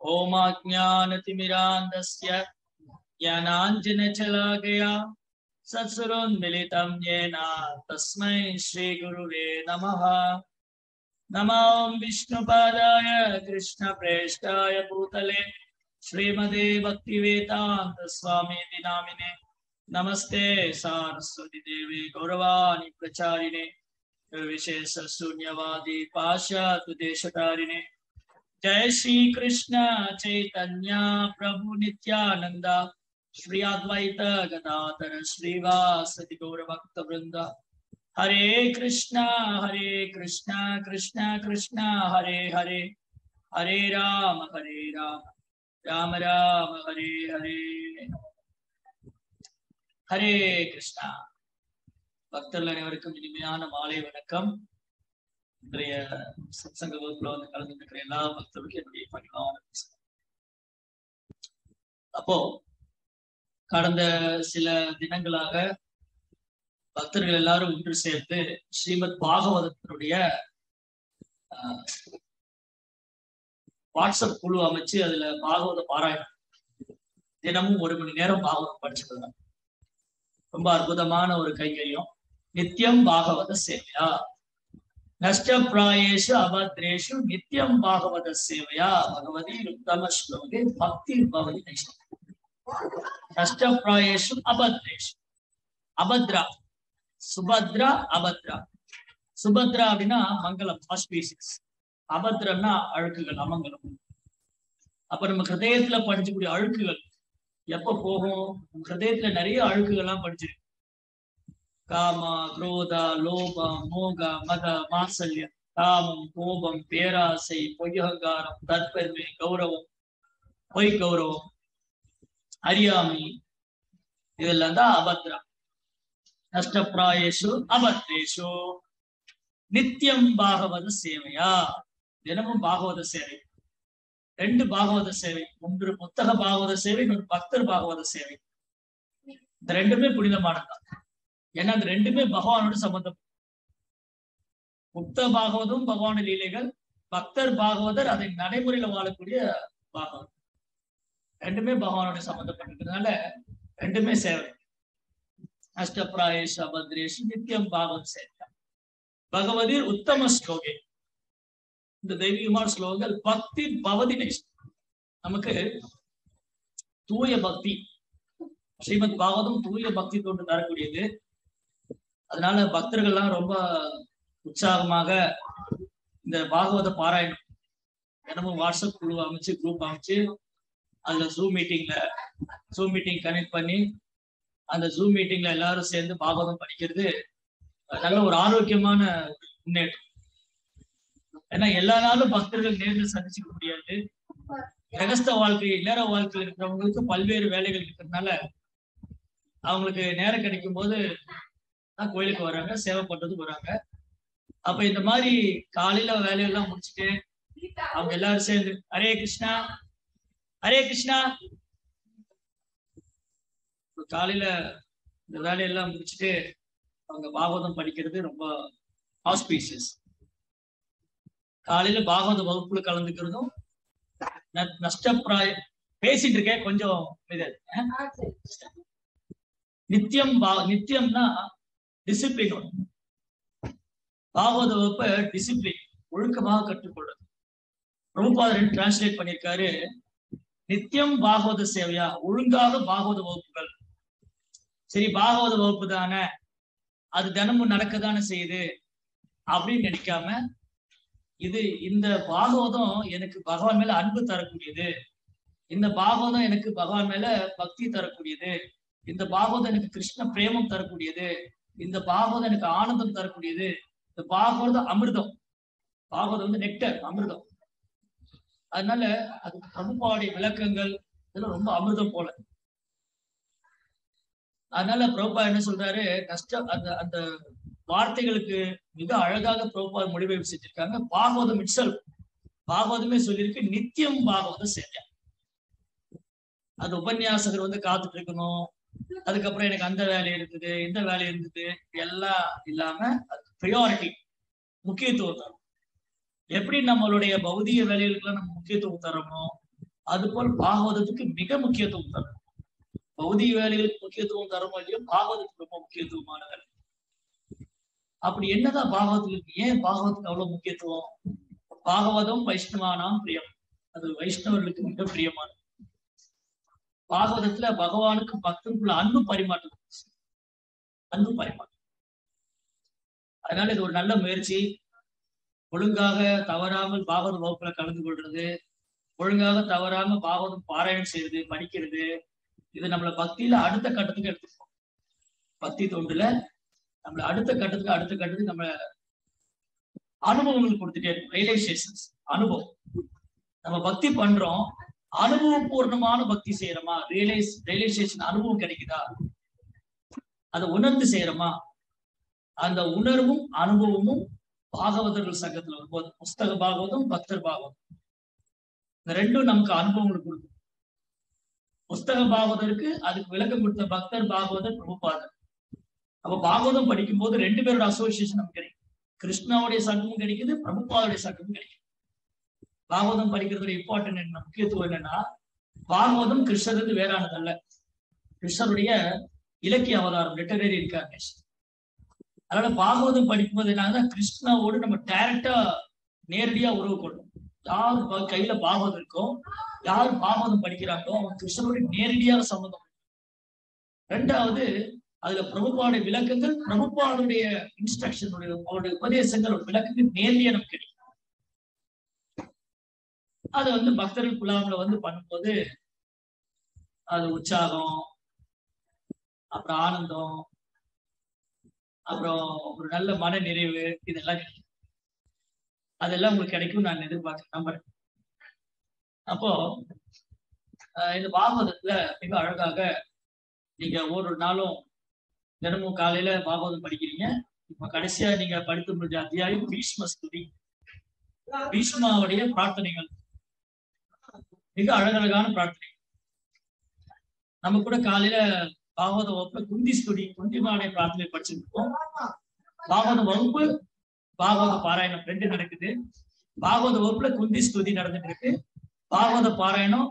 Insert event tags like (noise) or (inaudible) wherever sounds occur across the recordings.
ओमाज्ञानतिमिरान्धस्य ज्ञानाञ्जनशलाकया सत्सुरोन्मिलितं येन तस्मै श्रीगुरुवे नमः। नमो विष्णुपादाय कृष्णप्रेष्ठाय भूतले श्रीमदे भक्तिवेदान्त स्वामी नामिने नमस्ते सारस्वती देवी गौरवाणी प्रचारिणे। विशेष शून्यवादी पाश्चात्य देशतारिणे जय श्री कृष्ण चैतन्य प्रभु नित्यानंद श्री अद्वैत गदाधर श्रीवासति गौर भक्त वृंद हरे कृष्ण हरे कृष्ण कृष्ण कृष्ण हरे हरे हरे राम हरे राम राम राम हरे हरे ஹரே கிருஷ்ணா பக்தர்கள் அனைவருக்கும் இனிமையான மாலை வணக்கம் இன்றைய சத்சங்க வகுப்புல வந்து கலந்துருக்கிற எல்லா பக்தர்களுக்கும் என்னுடைய பணிவான அப்போ கடந்த சில தினங்களாக பக்தர்கள் எல்லாரும் ஒன்று சேர்த்து ஸ்ரீமத் பாகவதத்தினுடைய ஆஹ், வாட்ஸ்அப் குழு அமைச்சு அதுல பாகவத பாராயணம் தினமும் ஒரு மணி நேரம் பாகவதம் படிச்சுட்டு ரொம்ப அற்புதமான ஒரு கைங்கரியம். நித்தியம் பாகவத சேவையா? நஷ்டப்பிராயேஷு அபத்ரேஷு நித்தியம் பாகவத சேவையா பகவதி உத்தம ஸ்லோகே பக்தி பவதி நஷ்டம். நஷ்டப்பிராயேஷு அபத்ரேஷு அபத்ரா சுபத்ரா அபத்ரா சுபத்ரா அப்படின்னா மங்களம் ஆஸ்பீசியஸ் அபத்ரன்னா அழுக்குகள் அமங்கலம். அப்ப நம்ம ஹிருதயத்துல படிச்சக்கூடிய அழுக்குகள். எப்ப போகும்? உங்க நிறைய அழுக்குகள்லாம் படிச்சிருக்கு காம குரோதா லோபம் மோக மத மாசல்யம் காமம் கோபம் பேராசை பொய்யகாரம் தற்பெருமை கௌரவம் பொய் கௌரவம் அறியாமை இதெல்லாம் தான் அபத்ரம் நஷ்டப்பிராயேஷு அபத்ரேஷு. நித்தியம் பாகவத சேவையா? தினமும் பாகவத சேவை. ரெண்டு பாகவத சேவை. ஒன்று புத்தக பாகவத சேவை இன்னொரு பக்தர் பாகவத சேவை. இந்த ரெண்டுமே புனிதமானதான் ஏன்னா அது ரெண்டுமே பகவானோட சம்பந்தம். புத்த பாகவதும் பகவான லீலைகள் பக்தர் பாகவதர் அதை நடைமுறையில வாழக்கூடிய பாகவதம் ரெண்டுமே பகவானோட சம்பந்தப்பட்டிருக்கிறதுனால ரெண்டுமே சேவை. அஷ்டபிராயேஷ் அபத்ரேஷ் நித்தியம் பாகவத் சேவை பகவதீர் உத்தம ஸ்லோகே. இந்த தெய்வீகமான ஸ்லோகங்கள் பக்தி பவதி நமக்கு தூய பக்தி. ஸ்ரீமத் பாகவதம் தூய பக்தி தொண்டு தரக்கூடியது. அதனால பக்தர்கள்லாம் ரொம்ப உற்சாகமாக இந்த பாகவத பாராயணம் தினமும் வாட்ஸ்அப் குழு அமைச்சு குரூப் அமைச்சு அதுல ஜூம் மீட்டிங்ல ஜூம் மீட்டிங் கனெக்ட் பண்ணி அந்த ஜூம் மீட்டிங்ல எல்லாரும் சேர்ந்து பாகவதம் படிக்கிறது நல்ல ஒரு ஆரோக்கியமான முன்னேற்றம். ஏன்னா எல்லா நாளும் பக்தர்கள் நேரில் சந்திச்சுக்க முடியாது. கிரகஸ்த வாழ்க்கை இல்லற வாழ்க்கையில் இருக்கிறவங்களுக்கு பல்வேறு வேலைகள் இருக்கிறதுனால அவங்களுக்கு நேரம் கிடைக்கும் போது தான் கோயிலுக்கு வராங்க சேவை பண்றதுக்கு வராங்க. அப்ப இந்த மாதிரி காலையில வேலையெல்லாம் முடிச்சுட்டு அவங்க எல்லாரும் சேர்ந்து ஹரே கிருஷ்ணா ஹரே கிருஷ்ணா. காலையில இந்த வேலையெல்லாம் முடிச்சுட்டு அவங்க பாகவதம் படிக்கிறது ரொம்ப ஆஸ்பீசியஸ் காலையில பாகவத வகுப்புல கலந்துக்கிறதும் நஷ்டப்பிராய பேசிட்டு இருக்கேன் கொஞ்சம் இது. நித்தியம் பா நித்தியம்னா டிசிப்ளின் பாகவத வகுப்ப டிசிப்ளின் ஒழுக்கமாக கற்றுக்கொள்வது. பிரபுபாதரன் டிரான்ஸ்லேட் பண்ணியிருக்காரு நித்தியம் பாகவத சேவையா? ஒழுங்காக பாகவத வகுப்புகள். சரி பாகவத வகுப்பு தானே அது தினமும் நடக்க தானே செய்யுது அப்படின்னு நினைக்காம இது இந்த பாகவதம் எனக்கு பகவான் மேல அன்பு தரக்கூடியது. இந்த பாகவதம் எனக்கு பகவான் மேல பக்தி தரக்கூடியது. இந்த பாகவதம் எனக்கு கிருஷ்ண பிரேமம் தரக்கூடியது. இந்த பாகவதம் எனக்கு ஆனந்தம் தரக்கூடியது. இந்த பாகவதம் அமிர்தம். பாகவதம் வந்து நெக்டர் அமிர்தம். அதனால அது பிரபுபாவுடைய விளக்கங்கள் இதெல்லாம் ரொம்ப அமிர்தம் போல. அதனால பிரபுபா என்ன சொல்றாரு? கஷ்டம் அந்த அந்த வார்த்தைகளுக்கு மிக அழகாக பிரபுபா மொழிபெயர்ப்பு செஞ்சிருக்காங்க பாகவதம் இட்சல் பாகவதமே சொல்லியிருக்கு. நித்தியம் பாகவதம் சேவை அது உபன்யாசகர் வந்து காத்துட்டு இருக்கணும். அதுக்கப்புறம் எனக்கு அந்த வேலை இருக்குது இந்த வேலை இருந்தது எல்லாம் இல்லாம ப்ரியாரிட்டி முக்கியத்துவம் தரும். எப்படி நம்மளுடைய பௌதிக வேலைகளுக்கெல்லாம் நம்ம முக்கியத்துவம் தரமோ அதுபோல் பாகவதத்துக்கு மிக முக்கியத்துவம் தரும் பௌதிக வேலைகளுக்கு முக்கியத்துவம் தரமோ இல்லையோ பாகவதத்துக்கு ரொம்ப முக்கியத்துவமான வேலை. அப்படி என்னதான் பாகவதத்துக்கு ஏன் பாகவத்துக்கு அவ்வளவு முக்கியத்துவம்? பாகவதம் வைஷ்ணவானாம் பிரியம். அது வைஷ்ணவர்களுக்கு மிக பிரியமானது. பாகவதத்துல பகவானுக்கு பக்தனுக்குள்ள அன்பு பரிமாற்றம் அன்பு பரிமாற்றம். அதனால இது ஒரு நல்ல முயற்சி. ஒழுங்காக தவறாமல் பாகவத வகுப்புல கலந்து கொள்றது. ஒழுங்காக தவறாம பாகவதம் பாராயணம் செய்யறது படிக்கிறது. இது நம்மள பக்தியில அடுத்த கட்டத்துக்கு எடுத்துப்போம் பக்தி தொண்டுல நம்மள அடுத்த கட்டத்துக்கு அடுத்த கட்டத்துக்கு நம்ம அனுபவங்கள் கொடுத்துட்டே இருக்கும். ரியலைசேஷன்ஸ் அனுபவம். நம்ம பக்தி பண்றோம். அனுபவபூர்ணமான பக்தி செய்யறோமா? ரியலைஸ் ரியலைசேஷன் அனுபவம் கிடைக்குதா? அதை உணர்ந்து செய்யறோமா? அந்த உணர்வும் அனுபவமும் பாகவதர்கள் சங்கத்துல வரும்போது புஸ்தக பாகவதம் பக்தர் பாகவதம். இந்த ரெண்டும் நமக்கு அனுபவங்கள் கொடுக்கும். புஸ்தக பாகவதற்கு அதுக்கு விளக்கம் கொடுத்த பக்தர் பாகவதர் பிரபுபாதர். அப்ப பாகவதம் படிக்கும் போது ரெண்டு பேரோட அசோசியேஷன் நமக்கு கிடைக்கும். கிருஷ்ணாவுடைய சங்கமும் கிடைக்குது பிரபுபாவுடைய சங்கமும் கிடைக்கும். பாகவதம் படிக்கிறதுல இம்பார்ட்டன்ட் என்ன முக்கியத்துவம் என்னன்னா பாகவதம் கிருஷ்ணருக்கு வேறானதல்ல கிருஷ்ணருடைய இலக்கிய அவதாரம் லிட்டரரி இன்கார்னேஷன் அதனால பாகவதம் படிக்கும்போது என்னன்னா கிருஷ்ணாவோடு நம்ம டைரக்டா நேரடியா உறவு கொள்ளும் யார் கையில பாகவதம் இருக்கோ யார் பாகவதம் படிக்கிறாங்களோ அவங்க கிருஷ்ணனோட நேரடியாக சம்பந்தம். ரெண்டாவது அதுல பிரபுபாவுடைய விளக்கங்கள் பிரபுபாடுடைய இன்ஸ்ட்ரக்ஷனுடைய அவருடைய உபதேசங்கள் விளக்கங்கள் நேரடியா நமக்கு கிடைக்கும். அது வந்து பக்தர்கள் குலாம்ல வந்து பண்ணும்போது அது உற்சாகம் அப்புறம் ஆனந்தம் அப்புறம் ஒரு நல்ல மன நிறைவு இதெல்லாம் கிடைக்கும் அதெல்லாம் உங்களுக்கு கிடைக்கும் நான் எதிர்பார்க்க நம்புறேன். அப்போ இந்த பாகவதத்துல மிக அழகாக நீங்க ஒவ்வொரு நாளும் தினமும் காலையில பாகவதம் படிக்கிறீங்க. இப்ப கடைசியா நீங்க படித்து முடிஞ்ச அத்தியாயம் பீஷ்ம ஸ்துதி. பீஷ்மாவுடைய பிரார்த்தனைகள். மிக அழகழகான பிரார்த்தனை. நம்ம கூட காலையில பாகவத வகுப்பு குந்தி ஸ்துதி குந்திமாவுடைய பிரார்த்தனை படிச்சிருக்கோம். பாகவத வகுப்பு பாகவத பாராயணம் ரெண்டு நடக்குது. பாகவத வகுப்புல குந்தி ஸ்துதி நடந்துட்டு இருக்கு. பாகவத பாராயணம்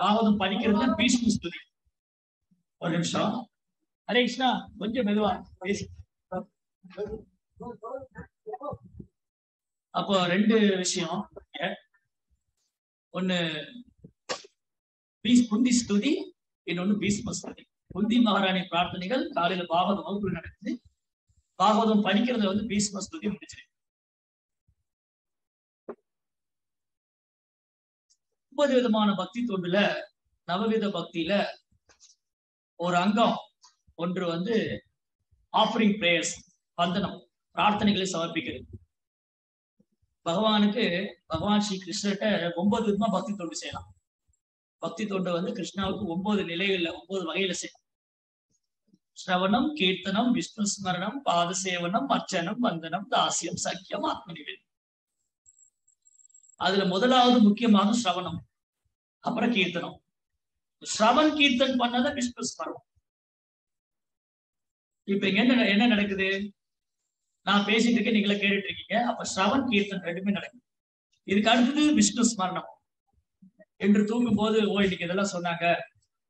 பாகவதம் படிக்கிறது பீஷ்ம ஸ்துதி. ஒரு நிமிஷம். ஹரே கிருஷ்ணா கொஞ்சம் மெதுவா பேசு. அப்போ ரெண்டு விஷயம். ஒண்ணு குந்தி ஸ்துதி இன்னொன்னு பீஷ்ம ஸ்துதி குந்தி மகாராணி பிரார்த்தனைகள் காலையில பாகவத வகுப்பு நடக்குது பாகவதம் படிக்கிறத வந்து பீஷ்ம ஸ்துதி முடிச்சிருக்கு முப்பது விதமான பக்தி தொண்டுல நவவித பக்தியில ஒரு அங்கம் ஒன்று வந்து ஆஃபரிங் பிரேயர்ஸ் வந்தனம் பிரார்த்தனைகளை சமர்ப்பிக்கிறது பகவானுக்கு பகவான் ஸ்ரீ கிருஷ்ணர்கிட்ட ஒன்பது விதமா பக்தி தொண்டு செய்யலாம் பக்தி தொண்டை வந்து கிருஷ்ணாவுக்கு ஒன்பது நிலைகள்ல ஒன்பது வகையில செய்யும். ஸ்ரவணம் கீர்த்தனம் விஷ்ணு ஸ்மரணம் பாதசேவனம் அர்ச்சனம் வந்தனம் தாசியம் சக்கியம் ஆத்மநிவேதம் அதுல முதலாவது முக்கியமாக ஸ்ரவணம் அப்புறம் கீர்த்தனம். ஸ்ரவன் கீர்த்தன் பண்ணத விஷ்ணு ஸ்மரணம். இப்ப இங்க என்ன என்ன நடக்குது? நான் பேசிட்டு இருக்கேன் நீங்களே கேட்டுட்டு இருக்கீங்க. அப்ப ஸ்ரவன் கீர்த்தன் ரெண்டுமே நடக்குது. இதுக்கு அடுத்தது விஷ்ணு ஸ்மரணம். என்று தூங்கும் போது ஓ இன்னைக்கு இதெல்லாம் சொன்னாங்க.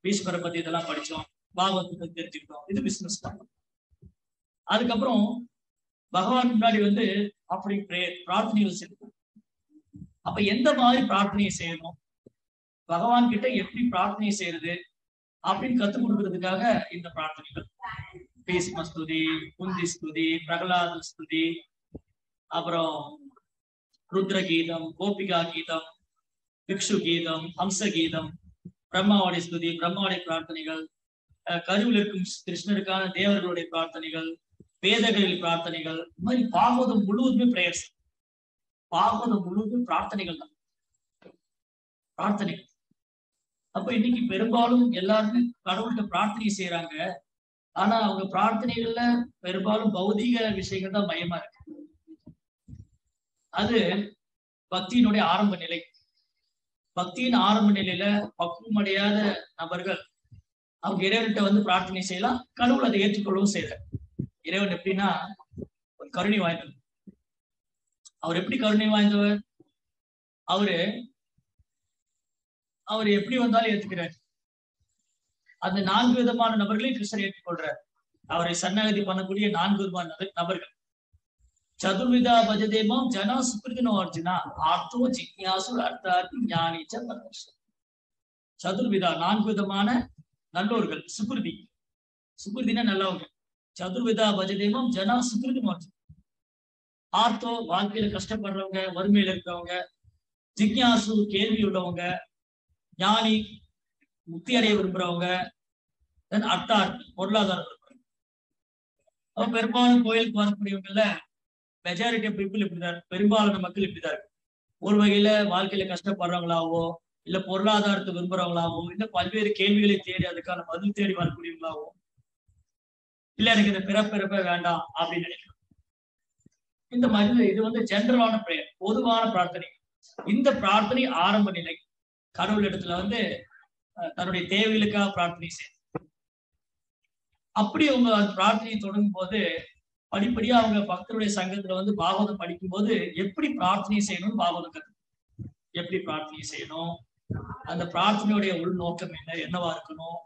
பீஷ்மரை பத்தி இதெல்லாம் படிச்சோம். பாகவத்தை பத்தி தெரிஞ்சுக்கிட்டோம். இது பிசினஸ் பண்ணோம் அதுக்கப்புறம் பகவான் முன்னாடி வந்து அப்படி பிரார்த்தனைகள் செய்யணும். அப்ப எந்த மாதிரி பிரார்த்தனையை செய்யணும்? பகவான் கிட்ட எப்படி பிரார்த்தனை செய்யறது? அப்படின்னு கத்துக் கொடுக்கறதுக்காக இந்த பிரார்த்தனைகள். பீஷ்ம ஸ்துதி குந்தி ஸ்துதி பிரகலாத ஸ்துதி அப்புறம் ருத்ர கீதம் கோபிகா கீதம் பிக்ஷு கீதம் ஹம்ச கீதம் பிரம்மாவுடைய ஸ்துதி பிரம்மாவுடைய பிரார்த்தனைகள் கருவில் இருக்கும் கிருஷ்ணருக்கான தேவர்களுடைய பிரார்த்தனைகள் வேதகளில் பிரார்த்தனைகள் இந்த மாதிரி பாகவதம் முழுவதுமே பிரேயர்ஸ் பாகவதம் முழுவதும் பிரார்த்தனைகள் தான். பிரார்த்தனைகள். அப்ப இன்னைக்கு பெரும்பாலும் எல்லாருமே கடவுள்கிட்ட பிரார்த்தனை செய்யறாங்க ஆனா அவங்க பிரார்த்தனைகள்ல பெரும்பாலும் பௌதீக விஷயங்கள் தான் பயமா இருக்கு. அது பக்தியினுடைய ஆரம்ப நிலை. பக்தியின் ஆரம்ப நிலையில பக்குவம் அடையாத நபர்கள் அவங்க இறைவன்கிட்ட வந்து பிரார்த்தனை செய்யலாம் கடவுள் அதை ஏற்றுக்கொள்ளவும் செய்யற இறைவன் எப்படின்னா ஒரு கருணை வாய்ந்தவர். அவர் எப்படி கருணை வாய்ந்தவர்? அவரு அவர் எப்படி வந்தாலும் ஏத்துக்கிறார். அந்த நான்கு விதமான நபர்களையும் கிருஷ்ணர் ஏற்றுக்கொள்றார். அவரை சன்னகதி பண்ணக்கூடிய நான்கு விதமான நபர்- நபர்கள். சதுர்விதா பஜதேமம் ஜனா சுக்கிருதினோ அர்ஜுனா ஆர்த்தோ ஜிக்யாசு அர்த்தார்த்தி ஞானிச்ச பரமேஸ்வரன் சதுர்விதா நான்கு விதமான நல்லோர்கள் சுகிருதி சுகிருதினா நல்லவங்க। சதுர்விதா பஜதேமம் ஜனா சுகிருதினோ அர்ஜுனா ஆர்த்தோ வாழ்க்கையில கஷ்டப்படுறவங்க வறுமையில இருக்கிறவங்க ஜிக்யாசு கேள்வி உள்ளவங்க ஞானி முக்தி அடைய விரும்புறவங்க தென் அர்த்தார்த்தி பொருளாதாரம் இருக்கிறவங்க பெரும்பாலும் கோயிலுக்கு வரக்கூடியவங்கல்ல மெஜாரிட்டி ஆஃப் பீப்புள் இப்படிதான் பெரும்பாலான மக்கள் இப்படிதான் இருக்கு. ஒரு வகையில வாழ்க்கையில கஷ்டப்படுறவங்களாவோ இல்ல பொருளாதாரத்தை விரும்புறவங்களாவோ இல்ல பல்வேறு கேள்விகளை தேடி அதுக்கான பதில் தேடி வரக்கூடியவங்களாவோ இல்ல எனக்கு இந்த பிறப்பிறப்ப வேண்டாம் அப்படின்னு நினைக்கிறோம் இந்த மாதிரி இது வந்து ஜென்ரலான பிரேயர் பொதுவான பிரார்த்தனை. இந்த பிரார்த்தனை ஆரம்ப நிலை. கடவுள் இடத்துல வந்து தன்னுடைய தேவைகளுக்காக பிரார்த்தனை செய்யும் அப்படி உங்க அந்த பிரார்த்தனையை தொடங்கும் போது படிப்படியா அவங்க பக்தருடைய சங்கத்துல வந்து பாகவதம் படிக்கும்போது எப்படி பிரார்த்தனை செய்யணும்னு பாகவதம் கத்து எப்படி பிரார்த்தனை செய்யணும்? அந்த பிரார்த்தனையுடைய உள்நோக்கம் என்ன? என்னவா இருக்கணும்?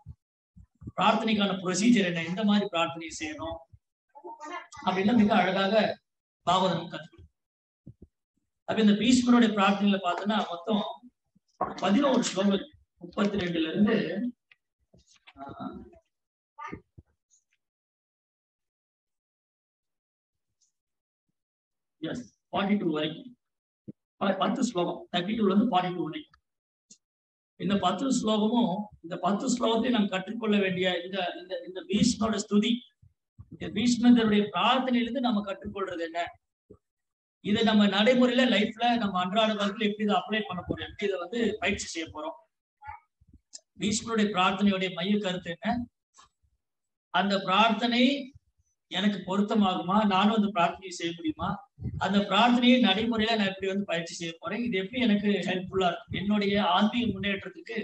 பிரார்த்தனைக்கான ப்ரொசீஜர் என்ன? எந்த மாதிரி பிரார்த்தனை செய்யணும்? அப்படின்னா மிக அழகாக பாகவதம் கத்து அப்ப இந்த பீஷ்மருடைய பிரார்த்தனையில பார்த்தோம்னா மொத்தம் பதினோரு ஸ்லோகம் முப்பத்தி ரெண்டுல இருந்து எஸ் ஃபார்ட்டி டூ வரைக்கும் பத்து ஸ்லோகம். தேர்ட்டி டூல இருந்து ஃபார்ட்டி டூ வரைக்கும் இந்த பத்து ஸ்லோகமும் இந்த பத்து ஸ்லோகத்தை நாம் கற்றுக்கொள்ள வேண்டிய இந்த இந்த இந்த பீஷ்மனோட ஸ்துதி இந்த பீஷ்மந்தருடைய பிரார்த்தனையிலிருந்து நம்ம கற்றுக்கொள்றது என்ன? இதை நம்ம நடைமுறையில லைஃப்ல நம்ம அன்றாட வாழ்க்கையில எப்படி இதை அப்ளை பண்ண போறோம்? எப்படி இதை வந்து பயிற்சி செய்ய போறோம்? பீஷ்மனுடைய பிரார்த்தனையுடைய மைய கருத்து என்ன? அந்த பிரார்த்தனை எனக்கு பொருத்தமாகுமா? நானும் அந்த பிரார்த்தனையை செய்ய முடியுமா? அந்த பிரார்த்தனையை நடைமுறையில நான் எப்படி வந்து பயிற்சி செய்ய போறேன்? இது எப்படி எனக்கு ஹெல்ப்ஃபுல்லா இருக்கும்? என்னுடைய ஆன்மீக முன்னேற்றத்துக்கு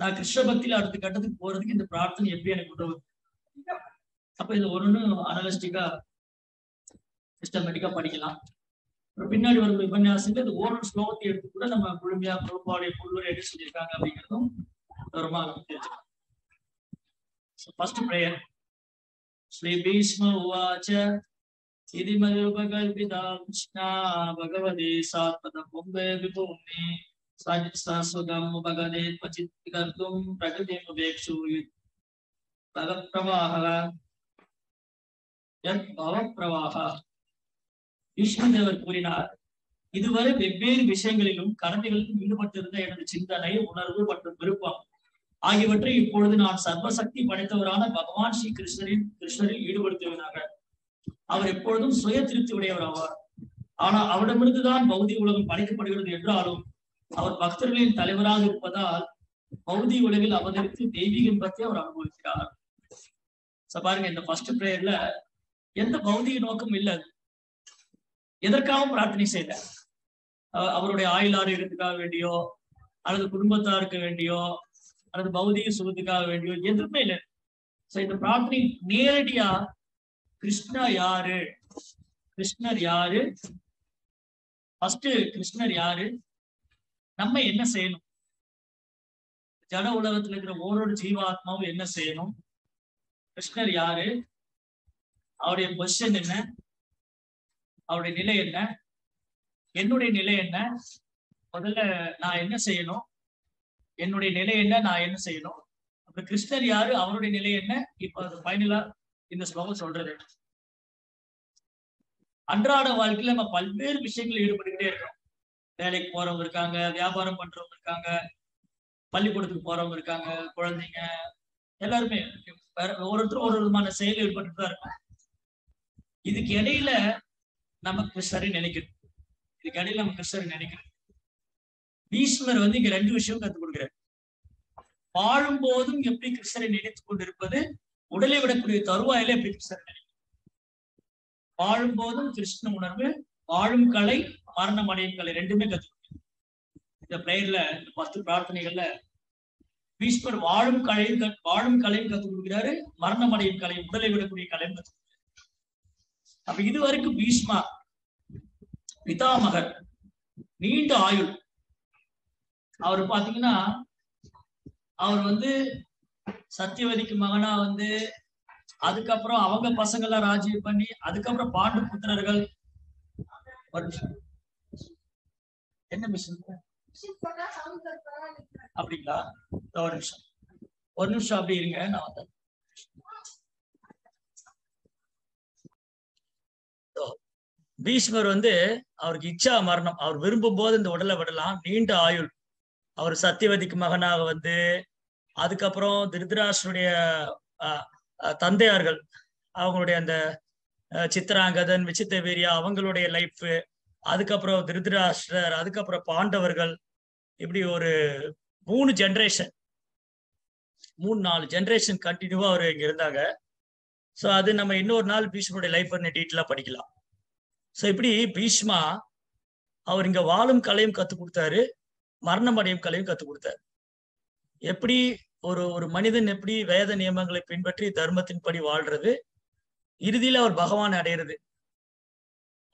நான் கிருஷ்ண பக்தியில அடுத்த கட்டத்துக்கு போறதுக்கு இந்த பிரார்த்தனை எப்படி எனக்கு உதவு அப்ப இது ஒண்ணு அனலிஸ்டிக்கா சிஸ்டமேட்டிக்கா படிக்கலாம். அப்புறம் பின்னாடி வரும் உபன்யாசங்கள் இந்த ஓரல் ஸ்லோகத்தை எடுத்து கூட நம்ம முழுமையா குழுப்பாடைய புல்லுரை எடுத்து சொல்லியிருக்காங்க அப்படிங்கிறதும் தரமாக தெரிஞ்சுக்கலாம். ஃபர்ஸ்ட் ப்ரேயர் ஸ்ரீ பீஷ்ம உவாச்ச इति मयोपकल्पिता कृष्णा भगवते सात्पदं पुम्बे विभूम्नि स्वगम् उपगदे क्वचित् कर्तुं प्रकृतिमुपेक्षूयुत् भवप्रवाहः यत् பவப்பிரவாக விஷ்ணுதேவர் கூறினார் இதுவரை வெவ்வேறு விஷயங்களிலும் கடமைகளிலும் ஈடுபட்டிருந்த எனது சிந்தனை உணர்வு மற்றும் விருப்பம் ஆகியவற்றை இப்பொழுது நான் சர்வசக்தி படைத்தவரான பகவான் ஸ்ரீ கிருஷ்ணரின் கிருஷ்ணரில் ஈடுபடுத்துவதாக அவர் எப்பொழுதும் சுய திருப்தி உடையவர் ஆவார் ஆனால் அவரிடமிருந்துதான் பௌதிக உலகம் படைக்கப்படுகிறது என்றாலும் அவர் பக்தர்களின் தலைவராக இருப்பதால் பௌதி உலகில் அவதரித்து தெய்வீக இன்பத்தை அவர் அனுபவிக்கிறார். பாருங்க இந்த ஃபர்ஸ்ட் பிரேயர்ல எந்த பௌதிக நோக்கம் இல்லை. எதற்காகவும் பிரார்த்தனை செய்யல. அஹ் அவருடைய ஆயுள் ஆரோக்கியத்துக்காக வேண்டியோ அல்லது குடும்பத்தாருக்கு வேண்டியோ அல்லது பௌதிக சுகத்துக்காக வேண்டியோ எதுவுமே இல்லை. சோ இந்த பிரார்த்தனை நேரடியா கிருஷ்ணா யாரு? கிருஷ்ணர் யாரு? ஃபர்ஸ்ட் கிருஷ்ணர் யாரு? நம்ம என்ன செய்யணும்? ஜட உலகத்துல இருக்கிற ஓரோட ஜீவாத்மாவும் என்ன செய்யணும்? கிருஷ்ணர் யாரு? அவருடைய பொசிஷன் என்ன? அவருடைய நிலை என்ன? என்னுடைய நிலை என்ன? முதல்ல நான் என்ன செய்யணும்? என்னுடைய நிலை என்ன? நான் என்ன செய்யணும்? அப்புறம் கிருஷ்ணர் யாரு? அவருடைய நிலை என்ன? இப்ப அது ஃபைனலா இந்த ஸ்லோகம் சொல்றது. அன்றாட வாழ்க்கையில நம்ம பல்வேறு விஷயங்கள் ஈடுபட்டுக்கிட்டே இருக்கோம் வேலைக்கு போறவங்க இருக்காங்க வியாபாரம் பண்றவங்க இருக்காங்க பள்ளிக்கூடத்துக்கு போறவங்க இருக்காங்க குழந்தைங்க எல்லாருமே ஒவ்வொருத்தரும் ஒரு விதமான செயல் ஈடுபட்டு தான் இருக்கும் இதுக்கு இடையில நம்ம கிருஷ்ணரை நினைக்கணும். இதுக்கு இடையில நம்ம கிருஷ்ணரை நினைக்கணும். பீஷ்மர் வந்து இங்க ரெண்டு விஷயம் கத்துக் கொடுக்குறாரு. வாழும் போதும் எப்படி கிருஷ்ணரை நினைத்துக் கொண்டிருப்பது உடலை விடக்கூடிய தருவாயில எப்படி கிருஷ்ணரை நினைக்கணும் வாழும் போதும் கிருஷ்ண உணர்வு வாழும் கலை மரணம் அடையும் கலை ரெண்டுமே கத்துக்கணும் இந்த பிளேயர்ல இந்த பத்து பிரார்த்தனைகள்ல பீஷ்மர் வாழும் கலையும் வாழும் கலையும் கத்துக் கொடுக்கிறாரு மரணம் அடையும் கலை உடலை விடக்கூடிய கலையும் கத்துக் அப்ப இதுவரைக்கும் பீஷ்மா பிதாமகர் நீண்ட ஆயுள் அவர் பாத்தீங்கன்னா அவர் வந்து சத்தியவதிக்கு மகனா வந்து அதுக்கப்புறம் அவங்க பசங்க எல்லாம் ராஜ்யம் பண்ணி அதுக்கப்புறம் பாண்டு புத்திரர்கள் ஒரு நிமிஷம். என்ன மிஷன்? அப்படிங்களா? ஒரு நிமிஷம். ஒரு நிமிஷம் அப்படி இருங்க நான் வந்தேன் பீஷ்மர் வந்து அவருக்கு இச்சா மரணம். அவர் விரும்பும் போது இந்த உடலை விடலாம். நீண்ட ஆயுள். அவர் சத்தியவதிக்கு மகனாக வந்து அதுக்கப்புறம் திருதராஷ்டருடைய தந்தையார்கள் அவங்களுடைய அந்த சித்ராங்கதன் சித்திராங்கதன் விசித்த வீரியா அவங்களுடைய லைஃப் அதுக்கப்புறம் திருதராஷ்டர் அதுக்கப்புறம் பாண்டவர்கள் இப்படி ஒரு மூணு ஜென்ரேஷன் மூணு நாலு ஜென்ரேஷன் கண்டினியூவா அவர் இங்க இருந்தாங்க. ஸோ அது நம்ம இன்னொரு நாள் பீஷ்மனுடைய லைஃப் டீட்டெயிலாக படிக்கலாம். ஸோ இப்படி பீஷ்மா அவர் இங்க வாழும் கலையும் கற்றுக் கொடுத்தாரு. மரணம் அடையும் கலையும் கற்றுக் கொடுத்தாரு. எப்படி ஒரு ஒரு மனிதன் எப்படி வேத நியமங்களை பின்பற்றி தர்மத்தின்படி வாழ்றது? இறுதியில அவர் பகவான் அடையிறது.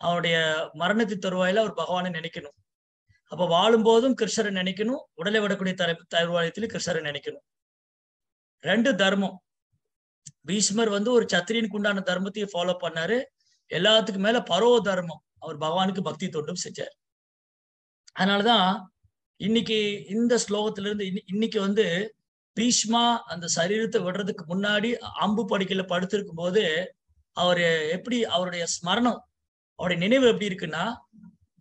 அவருடைய மரணத்து தருவாயில அவர் பகவானை நினைக்கணும். அப்ப வாழும்போதும் கிருஷ்ணரை நினைக்கணும் உடலை விடக்கூடிய தர தருவாயத்திலும் கிருஷ்ணரை நினைக்கணும். ரெண்டு தர்மம். பீஷ்மர் வந்து ஒரு சத்திரியனுக்கு உண்டான தர்மத்தையும் ஃபாலோ பண்ணாரு. எல்லாத்துக்கும் மேல பரோ தர்மம். அவர் பகவானுக்கு பக்தி தொண்டும் செஞ்சார். அதனாலதான் இன்னைக்கு இந்த ஸ்லோகத்திலிருந்து இன்னி- இன்னைக்கு வந்து பீஷ்மா அந்த சரீரத்தை விடுறதுக்கு முன்னாடி அம்பு படுக்கையில படுத்திருக்கும் போது அவர் எப்படி அவருடைய ஸ்மரணம் அவருடைய நினைவு எப்படி இருக்குன்னா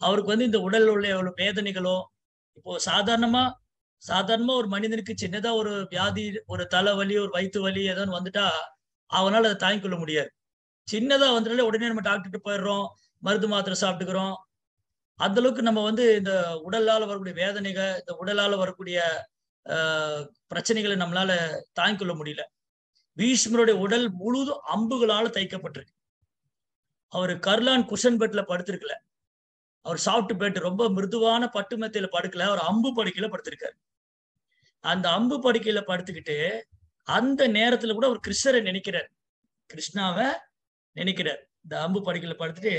அவருக்கு வந்து இந்த உடல் உள்ள வேதனைகளோ இப்போ சாதாரணமா சாதாரணமா ஒரு மனிதனுக்கு சின்னதா ஒரு வியாதி ஒரு தலைவலி ஒரு வயிற்று வலி ஏதாவது வந்துட்டா அவனால அதை தாங்கிக் கொள்ள முடியாது. சின்னதா வந்துட்டாலே உடனே நம்ம டாக்டர்கிட்ட போயிடுறோம் மருந்து மாத்திரை சாப்பிட்டுக்கிறோம் அந்த அளவுக்கு நம்ம வந்து இந்த உடலால வரக்கூடிய வேதனைகள் இந்த உடலால வரக்கூடிய பிரச்சனைகளை நம்மளால தாங்கிக் கொள்ள முடியல. பீஷ்மருடைய உடல் முழுதும் அம்புகளால தைக்கப்பட்டிருக்கு. அவர் கர்லான் குஷன் பெட்ல படுத்திருக்கல. அவர் சாப்பிட்டு பெட் ரொம்ப மிருதுவான பட்டு மெத்தையில படுக்கல. அவர் அம்பு படுக்கையில படுத்திருக்காரு. அந்த அம்பு படுக்கையில படுத்துக்கிட்டு அந்த நேரத்துல கூட அவர் கிருஷ்ணரை நினைக்கிறார். கிருஷ்ணாவை நினைக்கிறார். இந்த அம்பு படுக்கையில படுத்துட்டு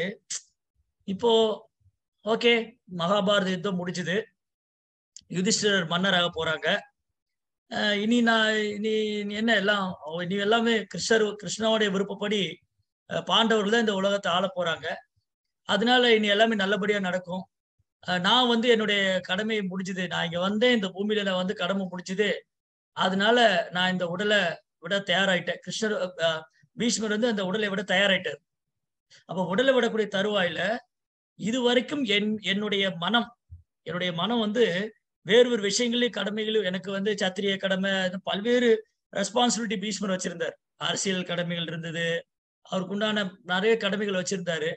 இப்போ ஓகே மகாபாரத யுத்தம் முடிஞ்சுது. யுதிஷ்டர் மன்னராக போறாங்க. இனி நான் இனி என்ன எல்லாம் இனி எல்லாமே கிருஷ்ணர் கிருஷ்ணாவுடைய விருப்பப்படி பாண்டவர்கள் தான் இந்த உலகத்தை ஆள போறாங்க. அதனால இனி எல்லாமே நல்லபடியா நடக்கும். நான் வந்து என்னுடைய கடமையை முடிஞ்சுது. நான் இங்க வந்தேன் இந்த பூமியில நான் வந்து கடமை முடிச்சுது அதனால நான் இந்த உடலை விட தயாராயிட்டேன். கிருஷ்ணர் பீஷ்மர் வந்து அந்த உடலை விட தயாராயிட்டார். அப்ப உடலை விடக்கூடிய தருவாயில இது வரைக்கும் என் என்னுடைய மனம் என்னுடைய மனம் வந்து வேறு ஒரு விஷயங்களையும் கடமைகளும் எனக்கு வந்து சத்திரிய கடமை பல்வேறு ரெஸ்பான்சிபிலிட்டி பீஷ்மர் வச்சிருந்தார். அரசியல் கடமைகள் இருந்தது அவருக்கு உண்டான நிறைய கடமைகள் வச்சிருந்தாரு.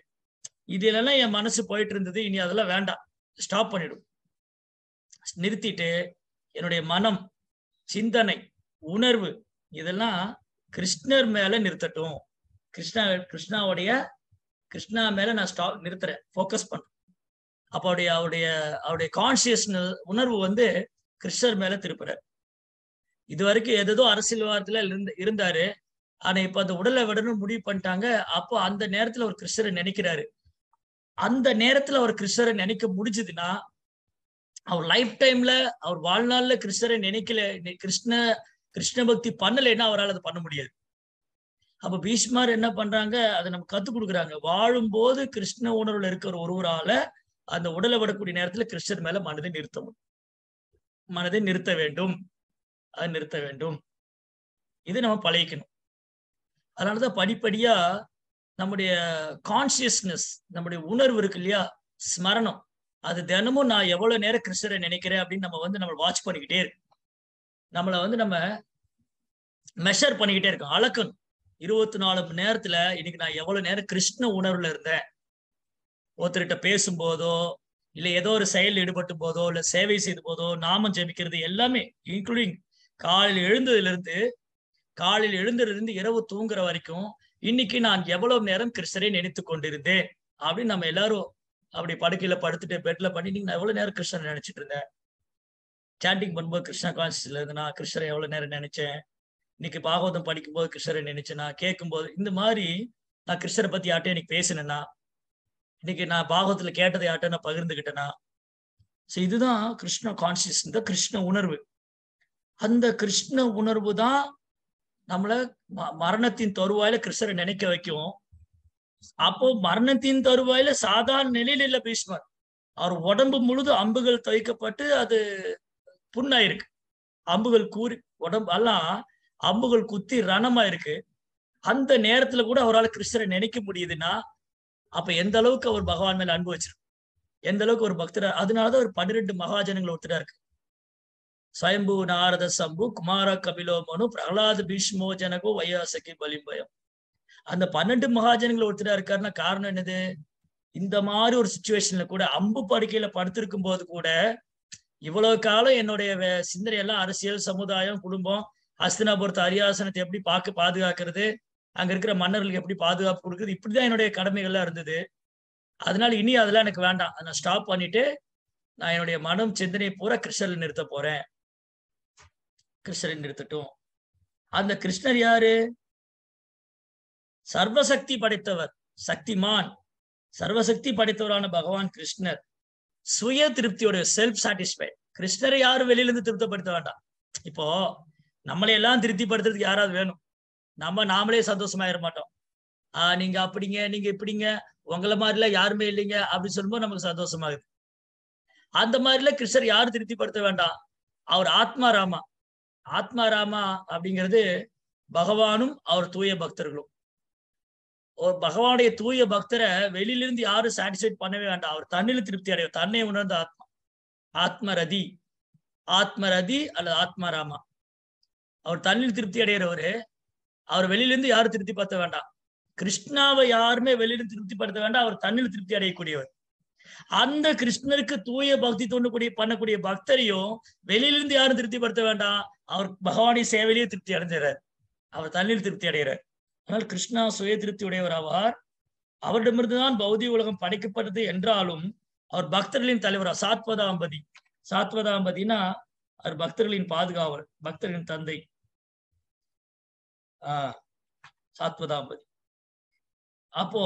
இதுலெல்லாம் என் மனசு போயிட்டு இருந்தது இனி அதெல்லாம் வேண்டாம். ஸ்டாப் பண்ணிடும். நிறுத்திட்டு என்னுடைய மனம் சிந்தனை உணர்வு இதெல்லாம் கிருஷ்ணர் மேல நிறுத்தட்டும். கிருஷ்ணா கிருஷ்ணாவுடைய கிருஷ்ணா மேல நான் ஸ்டாப் நிறுத்துறேன். ஃபோக்கஸ் பண்றேன் அப்ப அவருடைய அவருடைய அவருடைய கான்சியஸ்னஸ் உணர்வு வந்து கிருஷ்ணர் மேல திருப்புறாரு. இது வரைக்கும் எதோ அரசியல்வாதத்துல இருந்து இருந்தாரு. ஆனா இப்ப அந்த உடலை விடணும் முடிவு பண்ணிட்டாங்க. அப்போ அந்த நேரத்துல அவர் கிருஷ்ணரை நினைக்கிறாரு. அந்த நேரத்துல அவர் கிருஷ்ணரை நினைக்க முடிஞ்சதுன்னா அவர் லைஃப் டைம்ல அவர் வாழ்நாள்ல கிருஷ்ணரை நினைக்கல கிருஷ்ண கிருஷ்ண பக்தி பண்ணலைன்னா அவரால் அதை பண்ண முடியாது. அப்ப பீஷ்மர் என்ன பண்றாங்க? அதை நம்ம கத்து கொடுக்குறாங்க. வாழும்போது கிருஷ்ண உணர்வுல இருக்கிற ஒருவரால அந்த உடலை விடக்கூடிய நேரத்துல கிருஷ்ணர் மேல மனதை நிறுத்தவும் மனதை நிறுத்த வேண்டும். அதை நிறுத்த வேண்டும். இது நம்ம பழகிக்கணும். அதனாலதான் படிப்படியா நம்முடைய கான்சியஸ்னஸ் நம்முடைய உணர்வு இருக்கு இல்லையா? ஸ்மரணம். அது தினமும் நான் எவ்வளவு நேரம் கிருஷ்ணரை நினைக்கிறேன் அப்படின்னு நம்ம வந்து நம்ம வாட்ச் பண்ணிக்கிட்டே இருக்கு நம்மளை வந்து நம்ம மெஷர் பண்ணிக்கிட்டே இருக்கோம். அளக்கணும். இருபத்தி நாலு மணி நேரத்துல இன்னைக்கு நான் எவ்வளவு நேரம் கிருஷ்ண உணர்வுல இருந்தேன்? ஒருத்தர்கிட்ட பேசும்போதோ இல்ல ஏதோ ஒரு செயல் ஈடுபட்டு போதோ இல்ல சேவை செய்த போதோ நாமம் ஜெபிக்கிறது எல்லாமே இன்க்ளூடிங் காலையில் எழுந்ததுல இருந்து காலையில் எழுந்ததுல இருந்து இரவு தூங்குற வரைக்கும் இன்னைக்கு நான் எவ்வளவு நேரம் கிருஷ்ணரை நினைத்து கொண்டிருந்தேன்? அப்படின்னு நம்ம எல்லாரும் அப்படி படுக்கையில படுத்துட்டு பெட்ல பண்ணி நீங்க நான் எவ்வளவு நேரம் கிருஷ்ணரை நினைச்சிட்டு இருந்தேன்? சாண்டிங் பண்ணும்போது கிருஷ்ணா கான்சியஸ்ல இருந்து நான் கிருஷ்ணரை எவ்வளவு நேரம் நினைச்சேன்? இன்னைக்கு பாகவதம் படிக்கும்போது கிருஷ்ணரை நினைச்சேனா கேட்கும்போது இந்த மாதிரி நான் கிருஷ்ணரை பத்தி யார்ட்டையும் இன்னைக்கு பேசினேன்னா இன்னைக்கு நான் பாகவத்துல கேட்டதை யார்ட்ட நான் பகிர்ந்துகிட்டேனா ஸோ இதுதான் கிருஷ்ண கான்சியஸ் இந்த கிருஷ்ண உணர்வு. அந்த கிருஷ்ண உணர்வு தான் நம்மள ம- மரணத்தின் தருவாயில கிருஷ்ணரை நினைக்க வைக்கும். அப்போ மரணத்தின் தருவாயில சாதாரண நிலையில இல்ல பீஷ்மர். அவர் உடம்பு முழுதும் அம்புகள் துவைக்கப்பட்டு அது புண்ணாயிருக்கு. அம்புகள் கூறி உடம்பு எல்லாம் அம்புகள் குத்தி ரணமா இருக்கு. அந்த நேரத்துல கூட அவரால் கிருஷ்ணரை நினைக்க முடியுதுன்னா அப்ப எந்த அளவுக்கு அவர் பகவான் மேல அன்பு வச்சிருக்கும் எந்த அளவுக்கு ஒரு பக்தர் அதனாலதான் ஒரு பன்னிரெண்டு மகாஜனங்கள் ஒருத்தரா இருக்கு. ஸ்வயம்பு நாரத சம்பு குமார கபிலோ மனு பிரகலாத பீஷ்மோ ஜனகோ வையாசகி பலிம்பயம். அந்த பன்னெண்டு மகாஜனங்கள் ஒருத்தரா இருக்காருன்னா காரணம் என்னது? இந்த மாதிரி ஒரு சுச்சுவேஷன்ல கூட அம்பு படுக்கையில படுத்திருக்கும் போது கூட இவ்வளவு காலம் என்னுடைய வே- சிந்தனை எல்லாம் அரசியல் சமுதாயம் குடும்பம் ஹஸ்தினாபுரத்து அரியாசனத்தை எப்படி பார்க்க பாதுகாக்கிறது? அங்க இருக்கிற மன்னர்களுக்கு எப்படி பாதுகாப்பு கொடுக்குறது? இப்படிதான் என்னுடைய கடமைகள்லாம் இருந்தது. அதனால இனி அதெல்லாம் எனக்கு வேண்டாம். அதை நான் ஸ்டாப் பண்ணிட்டு நான் என்னுடைய மனம் சிந்தனையை பூரா கிருஷ்ணரில் நிறுத்த போறேன். கிருஷ்ணரில் நிறுத்தட்டும். அந்த கிருஷ்ணர் யாரு? சர்வசக்தி படைத்தவர் சக்திமான். சர்வசக்தி படைத்தவரான பகவான் கிருஷ்ணர். சுய திருப்தியோட செல்ஃப் சாட்டிஸ்ஃபைட் கிருஷ்ணரை யாரும் வெளியிலிருந்து திருப்திப்படுத்த வேண்டாம். இப்போ நம்மளை எல்லாம் திருப்திப்படுத்துறதுக்கு யாராவது வேணும். நம்ம நாமளே சந்தோஷமாயிட மாட்டோம். ஆஹ் நீங்க அப்படிங்க நீங்க இப்படிங்க உங்களை மாதிரிலாம் யாருமே இல்லைங்க அப்படின்னு சொல்லும்போது நமக்கு சந்தோஷமாகுது அந்த மாதிரில கிருஷ்ணர் யாரும் திருப்திப்படுத்த வேண்டாம். அவர் ஆத்மா ராமா. ஆத்மா ராமா அப்படிங்கிறது பகவானும் அவர் தூய பக்தர்களும். ஒரு பகவானுடைய தூய பக்தரை வெளியிலிருந்து யாரும் சாட்டிஸ்ஃபைட் பண்ணவே வேண்டாம். அவர் தன்னில திருப்தி அடைய தன்னை உணர்ந்த ஆத்மா. ஆத்மரதி ஆத்மரதி அல்லது ஆத்மா ராமா. அவர் தன்னில் திருப்தி அடைகிறவரு. அவர் வெளியிலிருந்து யாரும் திருப்தி படுத்த வேண்டாம்? கிருஷ்ணாவை யாருமே வெளியிலிருந்து திருப்திப்படுத்த வேண்டாம். அவர் தன்னில் திருப்தி அடையக்கூடியவர். அந்த கிருஷ்ணருக்கு தூய பக்தி தோண்டக்கூடிய பண்ணக்கூடிய பக்தரையும் வெளியிலிருந்து யாரும் திருப்தி படுத்த வேண்டாம். அவர் பகவானுடைய சேவையிலேயே திருப்தி அடைஞ்சார் அவர் தன்னில் திருப்தி அடைகிறார். ஆனால் கிருஷ்ணா சுய திருப்தி உடையவர் ஆவார் அவரிடமிருந்துதான் பௌதிக உலகம் படைக்கப்பட்டது என்றாலும் அவர் பக்தர்களின் தலைவரா? சாத்வதாம்பதி. சாத்வதாம்பதினா அவர் பக்தர்களின் பாதுகாவல் பக்தர்களின் தந்தை. ஆஹ் சாத்வதாம்பதி அப்போ